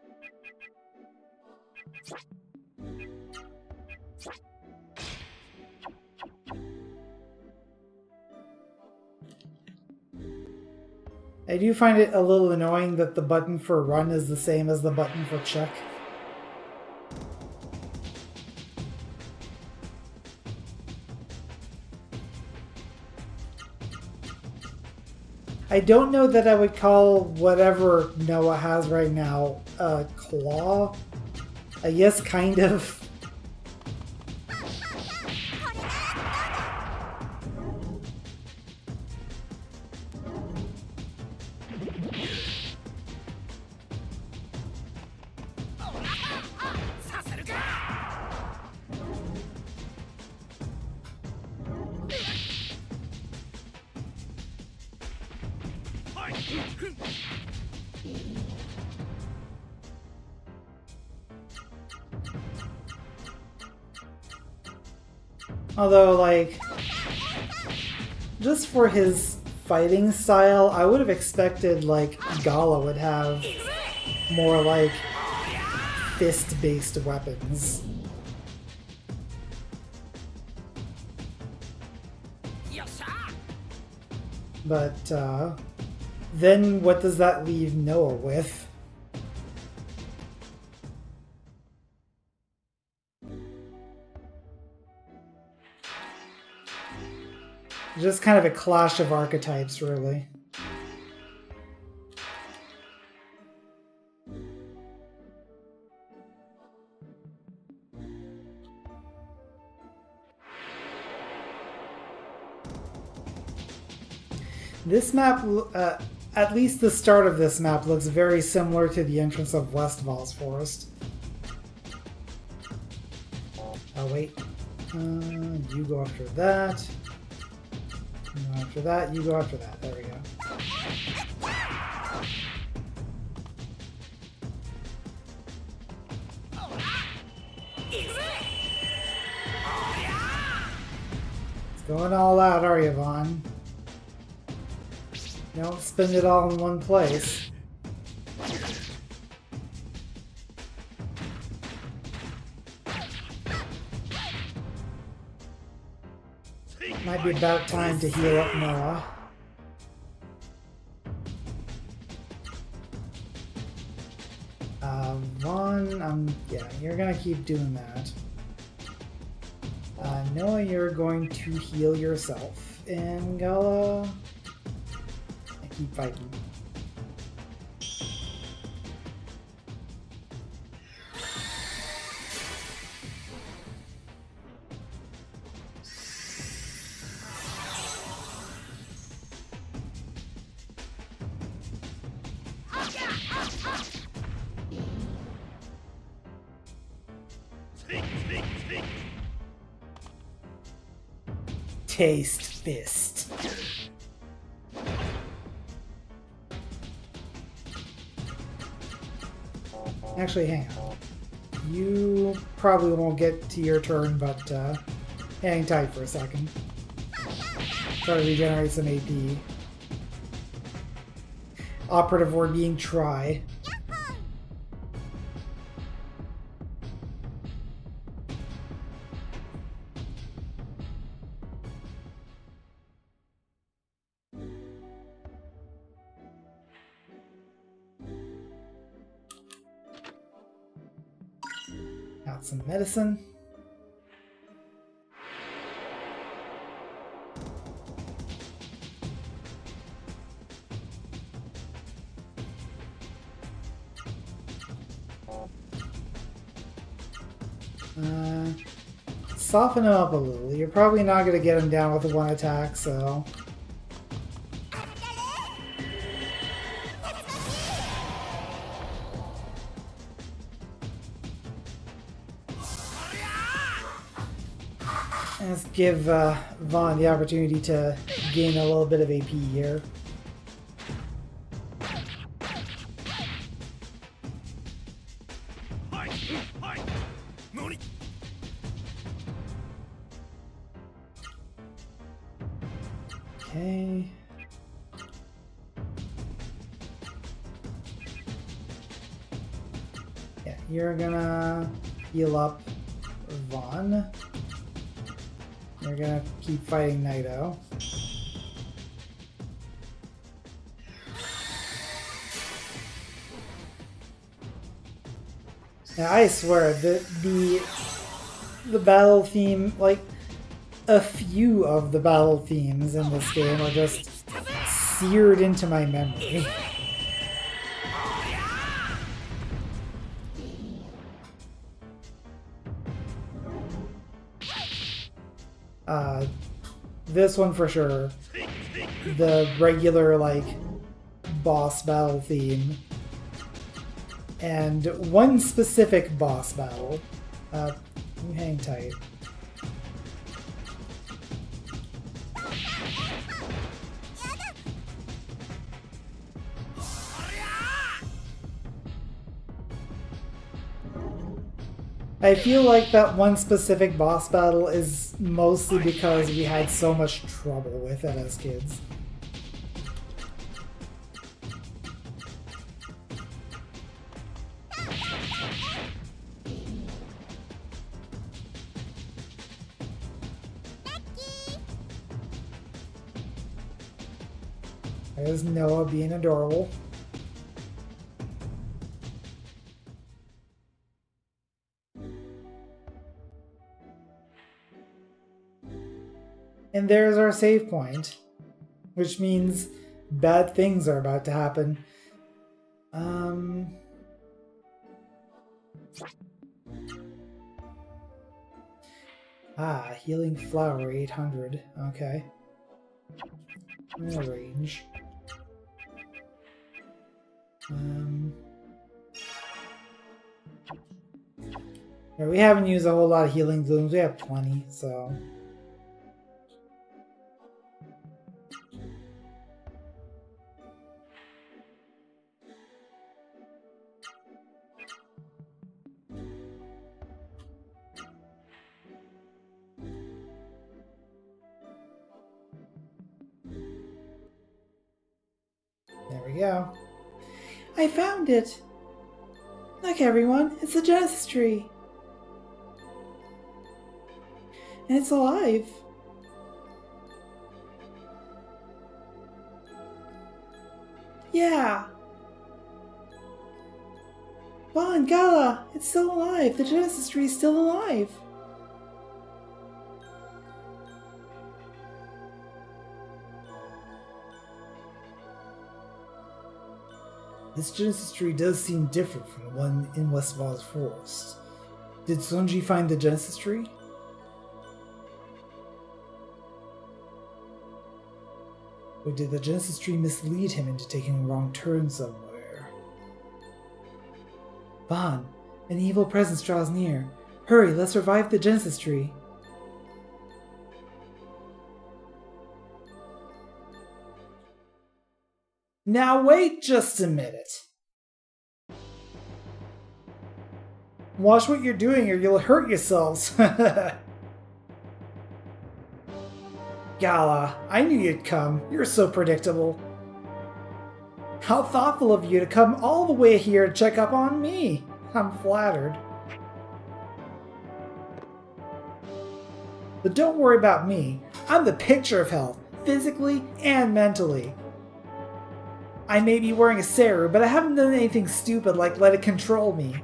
[SPEAKER 1] I do find it a little annoying that the button for run is the same as the button for check. I don't know that I would call whatever Noa has right now a claw. I guess kind of. For his fighting style, I would have expected, like, Gala would have more, like, fist-based weapons. But, uh, then what does that leave Noa with? Just kind of a clash of archetypes, really. This map, uh, at least the start of this map, looks very similar to the entrance of West Westfall's Forest. Oh, wait. Uh, you go after that. Uh, after that, you go after that. There we go. It's going all out, are you, Vahn? Don't spend it all in one place. Be about time to heal up Noa. Uh, Vahn, um, yeah, you're gonna keep doing that. Uh, Noa, you're going to heal yourself. And Gala, keep fighting. Fist. Actually, hang on. You probably won't get to your turn, but uh, hang tight for a second. Try to regenerate some AP. Operative word being try. Medicine. Uh, soften him up a little. You're probably not going to get him down with the one attack, so... Let's give uh, Vahn the opportunity to gain a little bit of AP here. Okay. Yeah, you're gonna heal up keep fighting Nighto. Now, I swear, the, the, the battle theme, like, a few of the battle themes in this game are just seared into my memory. this one for sure. The regular, like, boss battle theme. And one specific boss battle. Uh, hang tight. I feel like that one specific boss battle is mostly because we had so much trouble with it as kids. There's Noa being adorable. And there's our save point, which means bad things are about to happen. Um... Ah, healing flower 800. Okay. range. Um, we haven't used a whole lot of healing blooms. We have 20, so... go. I found it! Look, everyone, it's the Genesis tree! And it's alive! Yeah! Vahn, Gala, it's still alive! The Genesis tree is still alive! This Genesis tree does seem different from the one in West Voz's forest. Did Songi find the Genesis tree? Or did the Genesis tree mislead him into taking a wrong turn somewhere? Vahn, an evil presence draws near. Hurry, let's revive the Genesis tree. Now wait just a minute. Watch what you're doing or you'll hurt yourselves. Gala, I knew you'd come. You're so predictable. How thoughtful of you to come all the way here to check up on me. I'm flattered. But don't worry about me. I'm the picture of health, physically and mentally. I may be wearing a Seru, but I haven't done anything stupid like let it control me.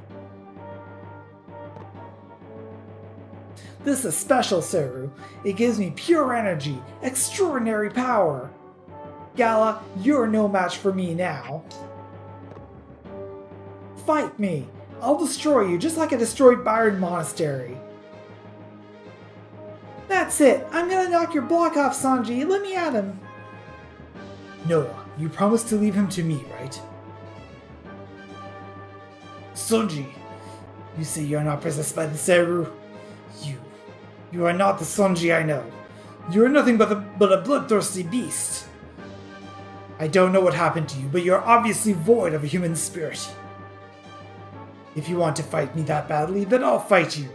[SPEAKER 1] This is a special Seru. It gives me pure energy, extraordinary power. Gala, you're no match for me now. Fight me! I'll destroy you just like I destroyed Biron Monastery. That's it! I'm gonna knock your block off, Songi! Let me at him! Noa, you promised to leave him to me, right? Songi, you say you're not possessed by the Seru? You. You are not the Songi I know. You are nothing but, a but a bloodthirsty beast. I don't know what happened to you, but you're obviously void of a human spirit. If you want to fight me that badly, then I'll fight you.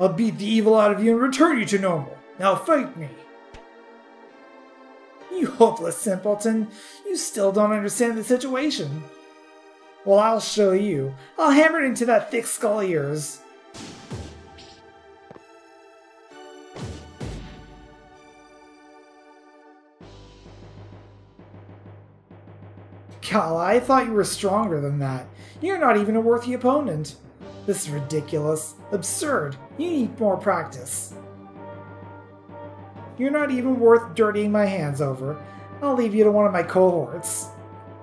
[SPEAKER 1] I'll beat the evil out of you and return you to normal. Now fight me. You hopeless simpleton. You still don't understand the situation. Well, I'll show you. I'll hammer it into that thick skull of yours. Gala, I thought you were stronger than that. You're not even a worthy opponent. This is ridiculous. Absurd. You need more practice. You're not even worth dirtying my hands over. I'll leave you to one of my cohorts.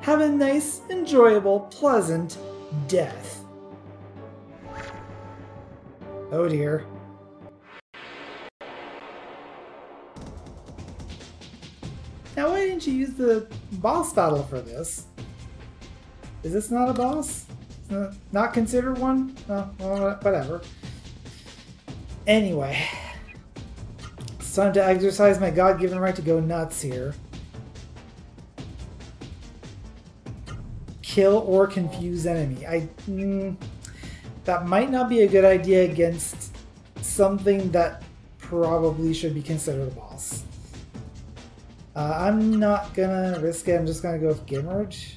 [SPEAKER 1] Have a nice, enjoyable, pleasant death. Oh dear. Now why didn't you use the boss battle for this? Is this not a boss? Not considered one? Oh, well, whatever. Anyway. It's time to exercise my god-given right to go nuts here. Kill or confuse enemy. I... Mm, that might not be a good idea against something that probably should be considered a boss. Uh, I'm not gonna risk it, I'm just gonna go with Gimard.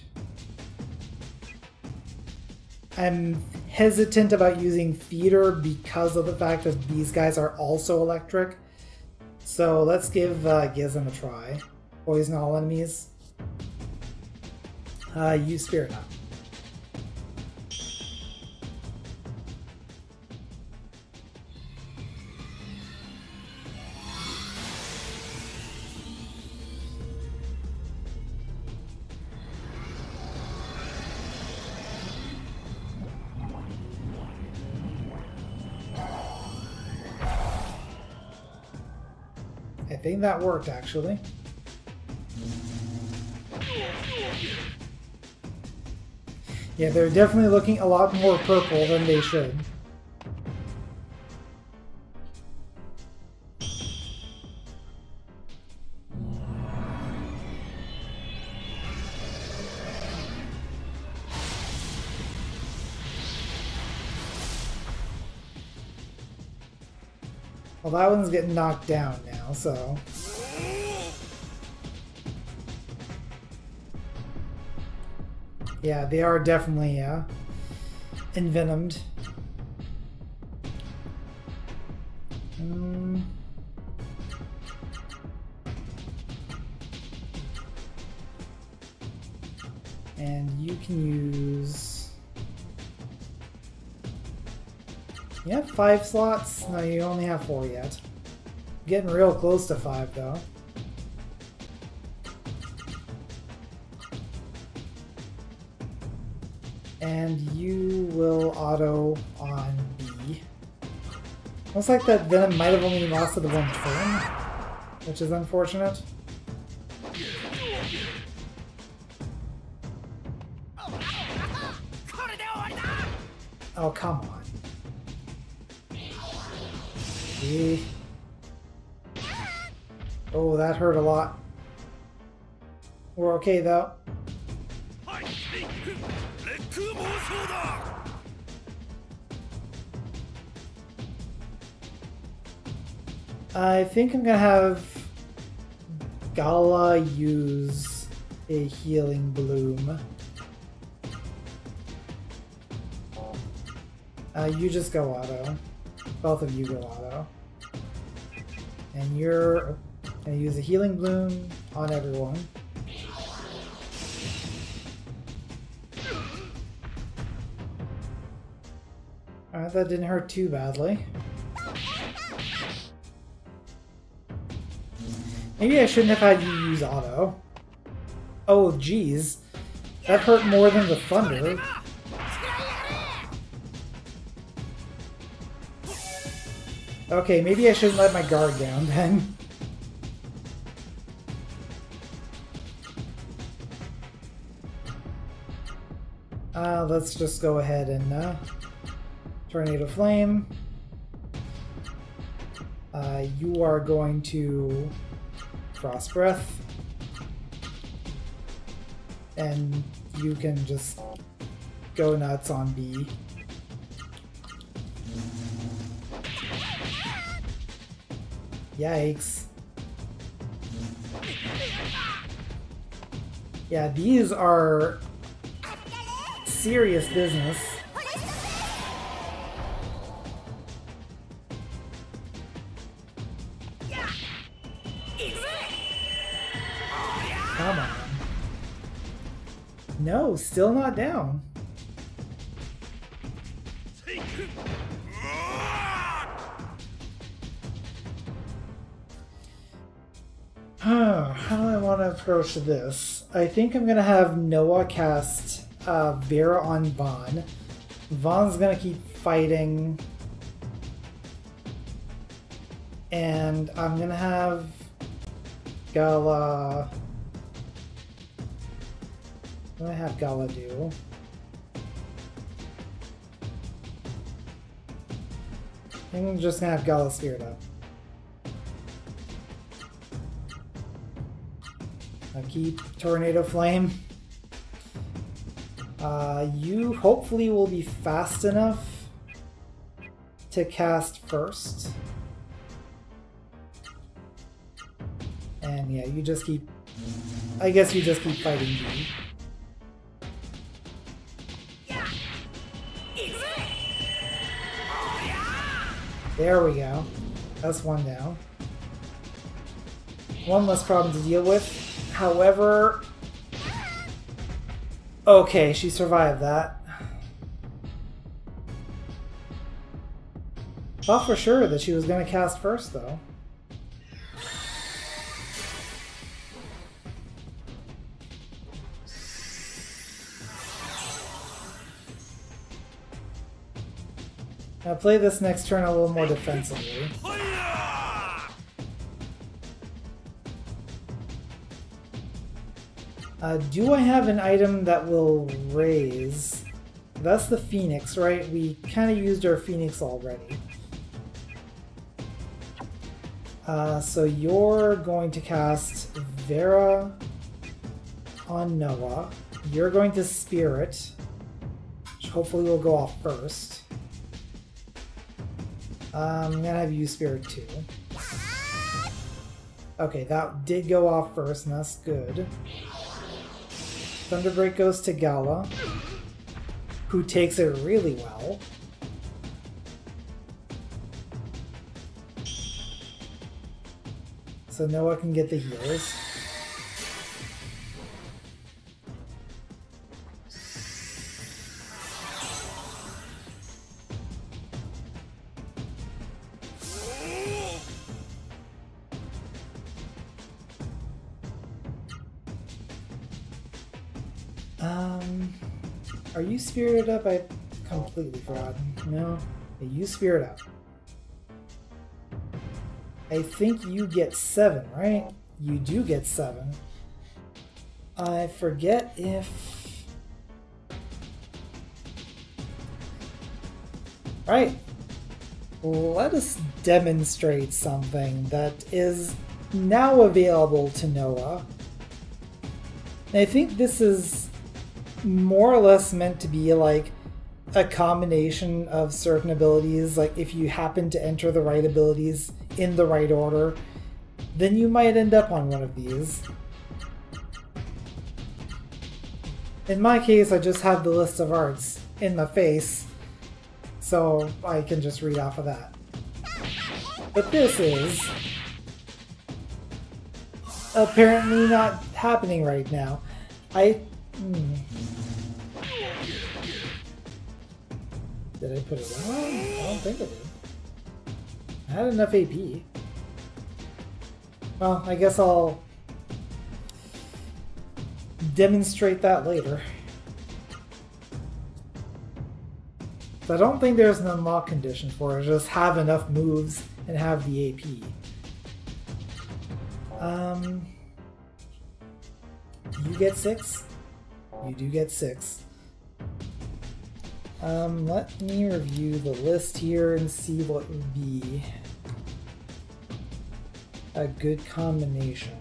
[SPEAKER 1] I'm hesitant about using Theeder because of the fact that these guys are also electric. So let's give uh, Gizem a try. Poison all enemies. Uh, use Spirit Up. That worked actually. Yeah, they're definitely looking a lot more purple than they should. Well, that one's getting knocked down now, so... Yeah, they are definitely uh, envenomed. Mm. And you can use... You have five slots? No, you only have four yet. Getting real close to five, though. and you will auto on B. Looks like that Venom might have only lasted the one turn, which is unfortunate. Oh, come on. See? Oh, that hurt a lot. We're okay though. I think I'm gonna have Gala use a healing bloom. Uh, you just go auto. Both of you go auto. And you're and use a healing bloom on everyone. Alright, that didn't hurt too badly. Maybe I shouldn't have had you use auto. Oh, jeez. That hurt more than the thunder. Okay, maybe I shouldn't let my guard down then. Uh, let's just go ahead and uh, Tornado Flame. Uh, you are going to Frost Breath. And you can just go nuts on B. Yikes. Yeah, these are serious business. Come on. No, still not down. How do I want to approach this? I think I'm going to have Noa cast uh, Vera on. Vahn's going to keep fighting. And I'm to have Gala... What do I have Gala do? I'm just gonna have Gala Spirit up. I keep Tornado Flame. Uh, you hopefully will be fast enough to cast first. And yeah, you just keep... I guess you just keep fighting B. There we go. That's one down. One less problem to deal with. However... Okay, she survived that. Thought for sure that she was going to cast first, though. Now play this next turn a little more defensively. Uh, do I have an item that will raise? That's the Phoenix, right? We kind of used our Phoenix already. Uh, so you're going to cast Vera on Noa. You're going to Spirit, which hopefully will go off first. Um, I'm gonna have you Spirit too. Okay, that did go off first, and that's good. Thunderbreak goes to Gala, who takes it really well. So Noa can get the heals. Um, you spirited up? I completely forgot. No? You spirit up. I think you get seven, right? You do get seven. I forget if... Right. Let us demonstrate something that is now available to Noa. I think this is more or less meant to be like a combination of certain abilities. Like if you happen to enter the right abilities in the right order, then you might end up on one of these. In my case, I just have the list of arts in my face, so I can just read off of that. But this is apparently not happening right now. I... Hmm. I put it on? I don't think I did. I had enough AP. Well, I guess I'll demonstrate that later. But I don't think there's an unlock condition for it, just have enough moves and have the AP. Um, you get six? You do get six. Um, let me review the list here and see what would be a good combination.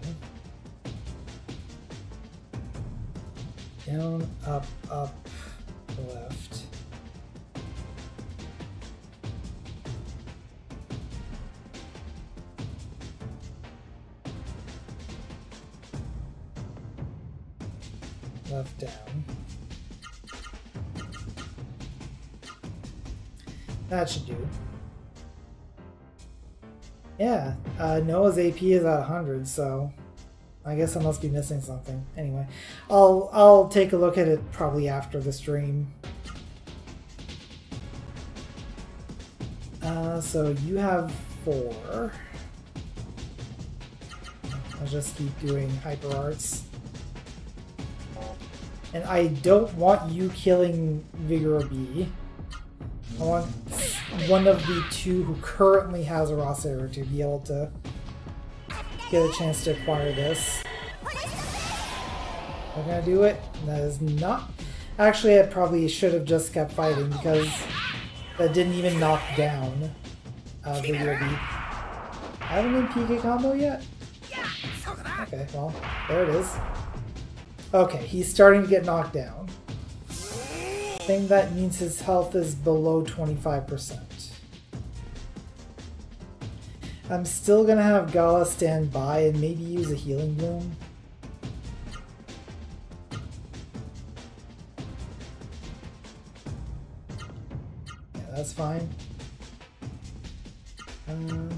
[SPEAKER 1] Down, up, up, left. Left, down. That should do. Yeah, uh, Noa's AP is at 100, so I guess I must be missing something. Anyway, I'll I'll take a look at it probably after the stream. Uh, so you have four. I'll just keep doing hyper arts. And I don't want you killing Vigor B. I want one of the two who currently has a Ra-Seru to be able to get a chance to acquire this. I'm gonna do it. That is not... Actually, I probably should have just kept fighting because that didn't even knock down uh, Vigor B. I haven't been PK combo yet? Okay, well, there it is. Okay, he's starting to get knocked down. Think that means his health is below 25%. I'm still gonna have Gala stand by and maybe use a healing bloom. Yeah, that's fine. Uh,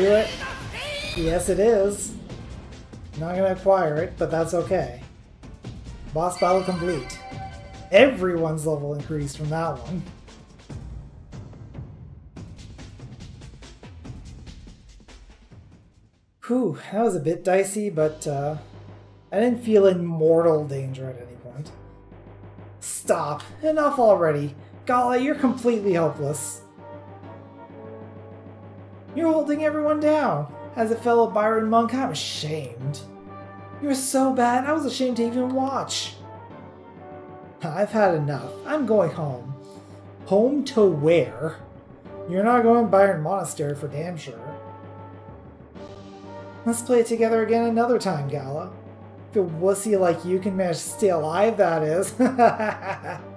[SPEAKER 1] do it. Yes, it is. Not gonna acquire it, but that's okay. Boss battle complete. Everyone's level increased from that one. Whew, that was a bit dicey, but uh, I didn't feel in mortal danger at any point. Stop! Enough already! Gala, you're completely helpless. You're holding everyone down. As a fellow Biron monk, I'm ashamed. You're so bad, I was ashamed to even watch. I've had enough. I'm going home. Home to where? You're not going Biron Monastery for damn sure. Let's play it together again another time, Gala. If a wussy like you can manage to stay alive, that is.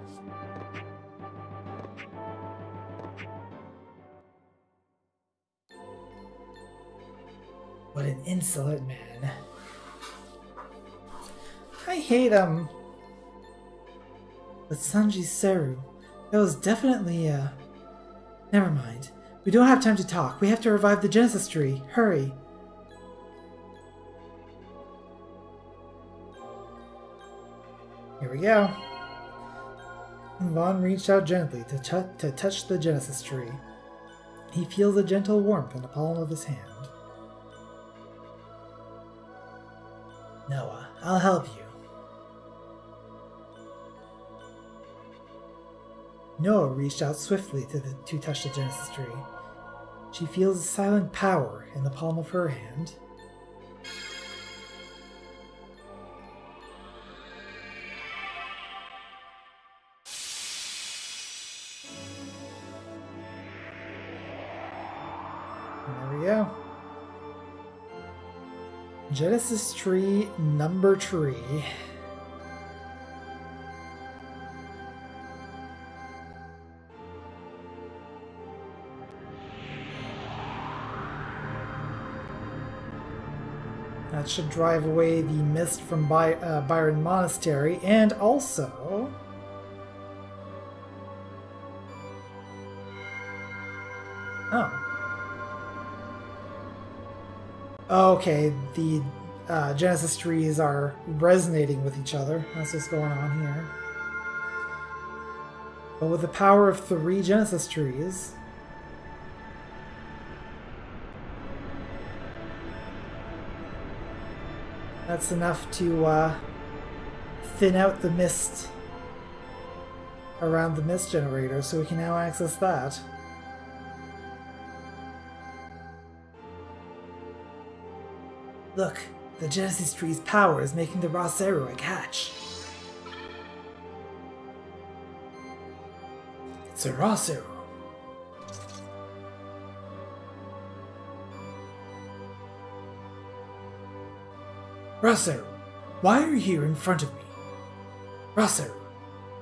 [SPEAKER 1] what an insolent man. I hate him. But Songi Seru, that was definitely, uh... Never mind. We don't have time to talk. We have to revive the Genesis tree. Hurry. Here we go. Vahn reached out gently to, to touch the Genesis tree. He feels a gentle warmth in the palm of his hand. Noa, I'll help you. Noa reached out swiftly to, the, to touch the Genesis tree. She feels a silent power in the palm of her hand. There we go. Genesis tree number tree. That should drive away the mist from By uh, Biron Monastery, and also Okay, the uh, Genesis trees are resonating with each other. That's what's going on here. But with the power of three Genesis trees, that's enough to uh, thin out the mist around the mist generator, so we can now access that. Look, the Genesis tree's power is making the Ra-Seru egg hatch. It's a. Ra-Seru, why are you here in front of me? Ra-Seru,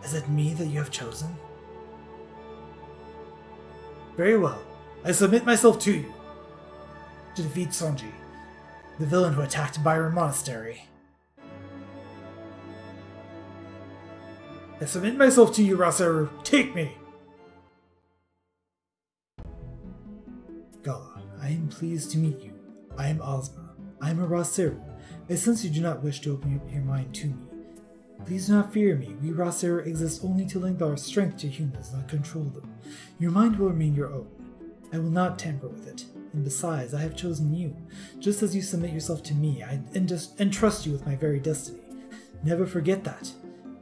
[SPEAKER 1] is it me that you have chosen? Very well, I submit myself to you. To defeat Songi, the villain who attacked Biron Monastery. I submit myself to you, Ra-Seru. Take me! Gala, I am pleased to meet you. I am Ozma. I am a Ra-Seru. I sense you do not wish to open your mind to me. Please do not fear me. We Ra-Seru exist only to lend our strength to humans, not control them. Your mind will remain your own. I will not tamper with it. And besides, I have chosen you. Just as you submit yourself to me, I entrust you with my very destiny. Never forget that.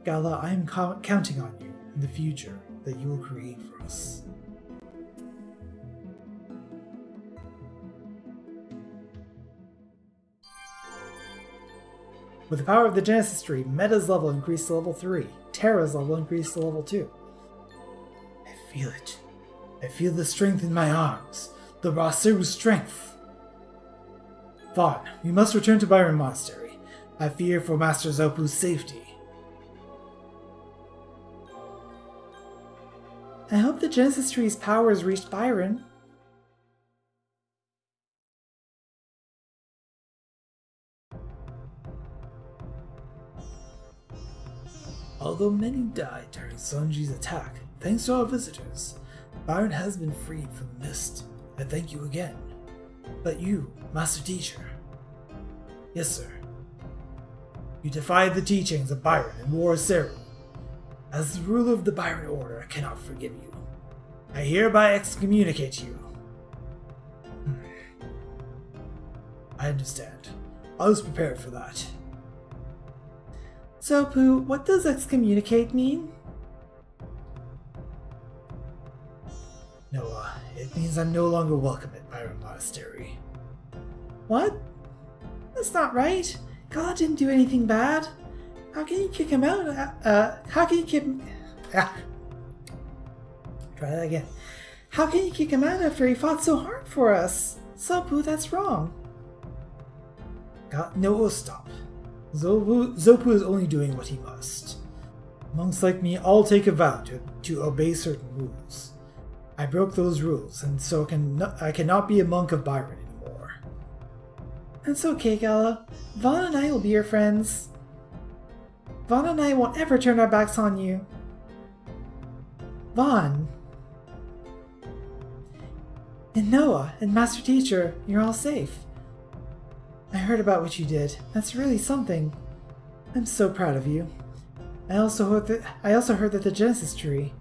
[SPEAKER 1] Gala, I am counting on you in the future that you will create for us. With the power of the Genesis tree, Meta's level increased to level 3, Terra's level increased to level 2. I feel it. I feel the strength in my arms, the Ra-Seru strength. Vahn, we must return to Biron Monastery. I fear for Master Zopu's safety. I hope the Genesis tree's power has reached Biron. Although many died during Songi's attack, thanks to our visitors, Biron has been freed from mist. I thank you again. But you, Master Teacher. Yes, sir. You defied the teachings of Biron and wore Seru. As the ruler of the Biron Order, I cannot forgive you. I hereby excommunicate you. Hmm. I understand. I was prepared for that. Zopu, what does excommunicate mean? Noa, it means I'm no longer welcome at Biron Monastery. What? That's not right. God didn't do anything bad. How can you kick him out? Uh, uh how can you kick him? Ah. Try that again. How can you kick him out after he fought so hard for us? Zopu, that's wrong. God, no, stop. Zopu, Zopu is only doing what he must. Monks like me all take a vow to, to obey certain rules. I broke those rules, and so can I cannot be a monk of Biron anymore. That's okay, Gala. Vahn and I will be your friends. Vahn and I won't ever turn our backs on you. Vahn. And Noa and Master Teacher, you're all safe. I heard about what you did. That's really something. I'm so proud of you. I also heard that I also heard that the Genesis tree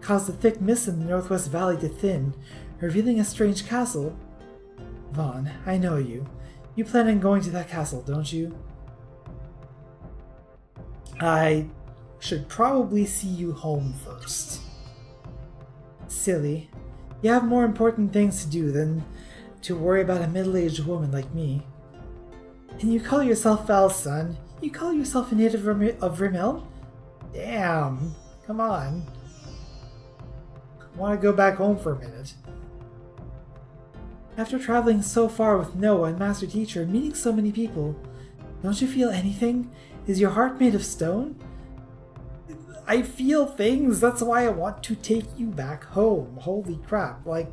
[SPEAKER 1] caused the thick mist in the Northwest Valley to thin, revealing a strange castle. Vahn, I know you. You plan on going to that castle, don't you? I should probably see you home first. Silly. You have more important things to do than to worry about a middle-aged woman like me. And you call yourself Val's son? You call yourself a native of Rim Elm? Damn. Come on. Want to go back home for a minute. After traveling so far with Noa and Master Teacher and meeting so many people, don't you feel anything? Is your heart made of stone? I feel things, that's why I want to take you back home. Holy crap, like,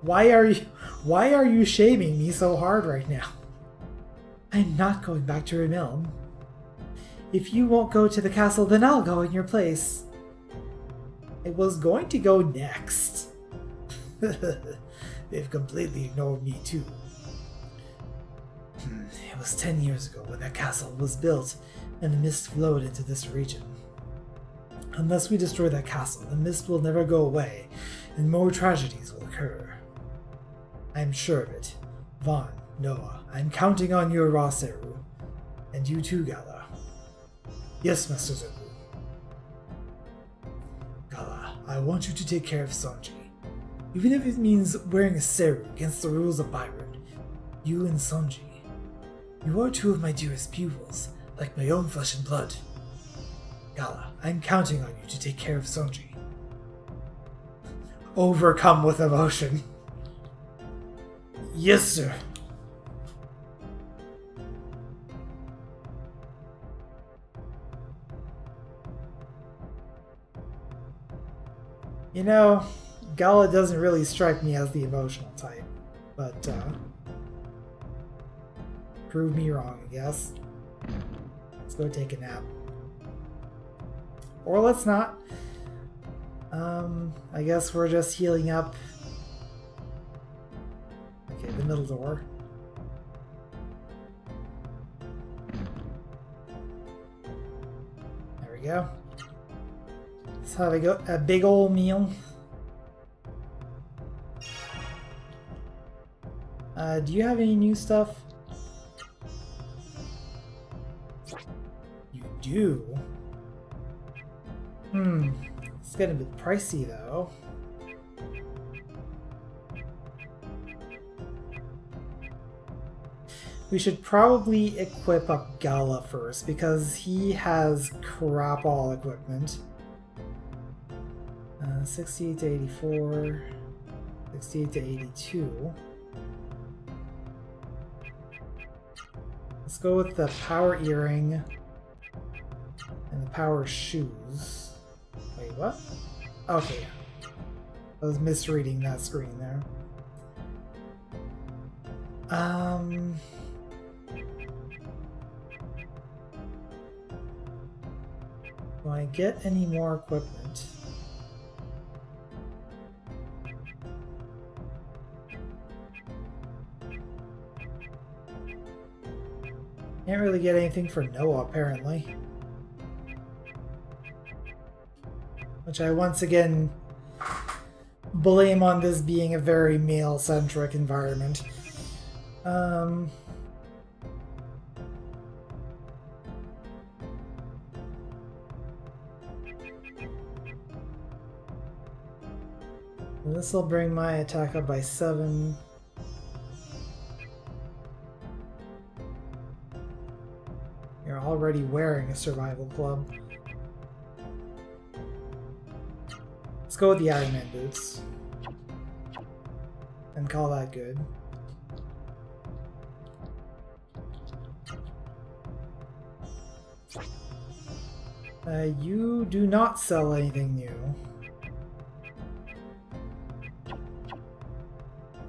[SPEAKER 1] why are you, why are you shaming me so hard right now? I'm not going back to Rim Elm. If you won't go to the castle, then I'll go in your place. I was going to go next. They've completely ignored me too. Hmm, it was ten years ago when that castle was built and the mist flowed into this region. Unless we destroy that castle, the mist will never go away, and more tragedies will occur. I am sure of it. Vahn, Noa, I am counting on you, Ra-Seru. And you too, Gala. Yes, Master Zopu. I want you to take care of Songi. Even if it means wearing a seru against the rules of Biron. You and Songi. You are two of my dearest pupils, like my own flesh and blood. Gala, I'm counting on you to take care of Songi. Overcome with emotion. Yes, sir. You know, Gala doesn't really strike me as the emotional type, but uh, prove me wrong, I guess. Let's go take a nap. Or let's not. Um, I guess we're just healing up. Okay, the middle door. There we go. Let's have a, go a big old meal. Uh, do you have any new stuff? You do? Hmm, it's getting a bit pricey though. We should probably equip up Gala first because he has crap all equipment. Uh, 68 to 84, 68 to 82. Let's go with the power earring and the power shoes. Wait, what? Okay, I was misreading that screen there. Um... Do I get any more equipment? Can't really get anything for Noa, apparently. Which I once again blame on this being a very male-centric environment. Um... This will bring my attack up by 7. Already wearing a survival club. Let's go with the Iron Man boots. And call that good. Uh, you do not sell anything new.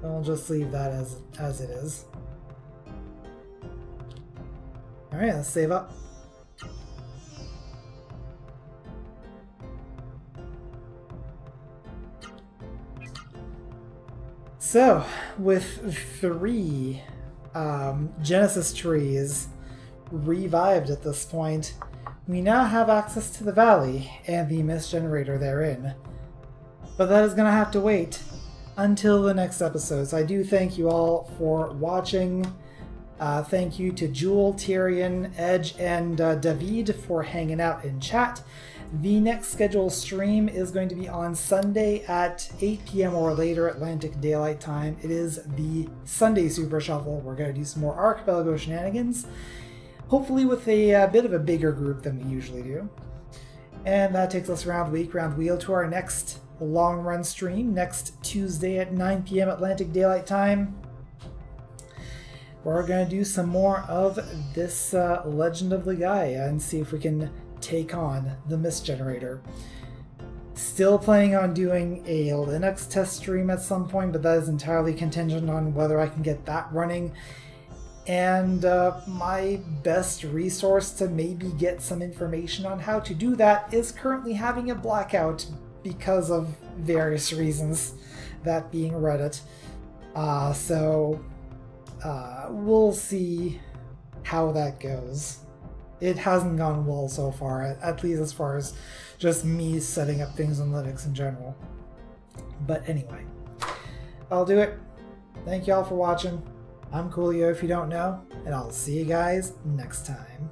[SPEAKER 1] I'll just leave that as as it is. Alright, let's save up. So, with three um, Genesis trees revived at this point, we now have access to the valley and the mist generator therein. But that is going to have to wait until the next episode. So I do thank you all for watching. Uh, thank you to Jewel, Tyrion, Edge, and uh, David for hanging out in chat. The next scheduled stream is going to be on Sunday at 8 p.m. or later Atlantic Daylight Time. It is the Sunday Super Shuffle. We're going to do some more Archipelago shenanigans, hopefully with a, a uh, bit of a bigger group than we usually do. And that takes us round week, round wheel to our next long run stream next Tuesday at 9 p.m. Atlantic Daylight Time. We're going to do some more of this uh, Legend of Legaia and see if we can take on the Mist Generator. Still planning on doing a Linux test stream at some point, but that is entirely contingent on whether I can get that running. And uh, my best resource to maybe get some information on how to do that is currently having a blackout because of various reasons. that being Reddit. Uh, so uh, we'll see how that goes. It hasn't gone well so far, at least as far as just me setting up things in Linux in general. But anyway, I'll do it. Thank you all for watching. I'm Coolio if you don't know, and I'll see you guys next time.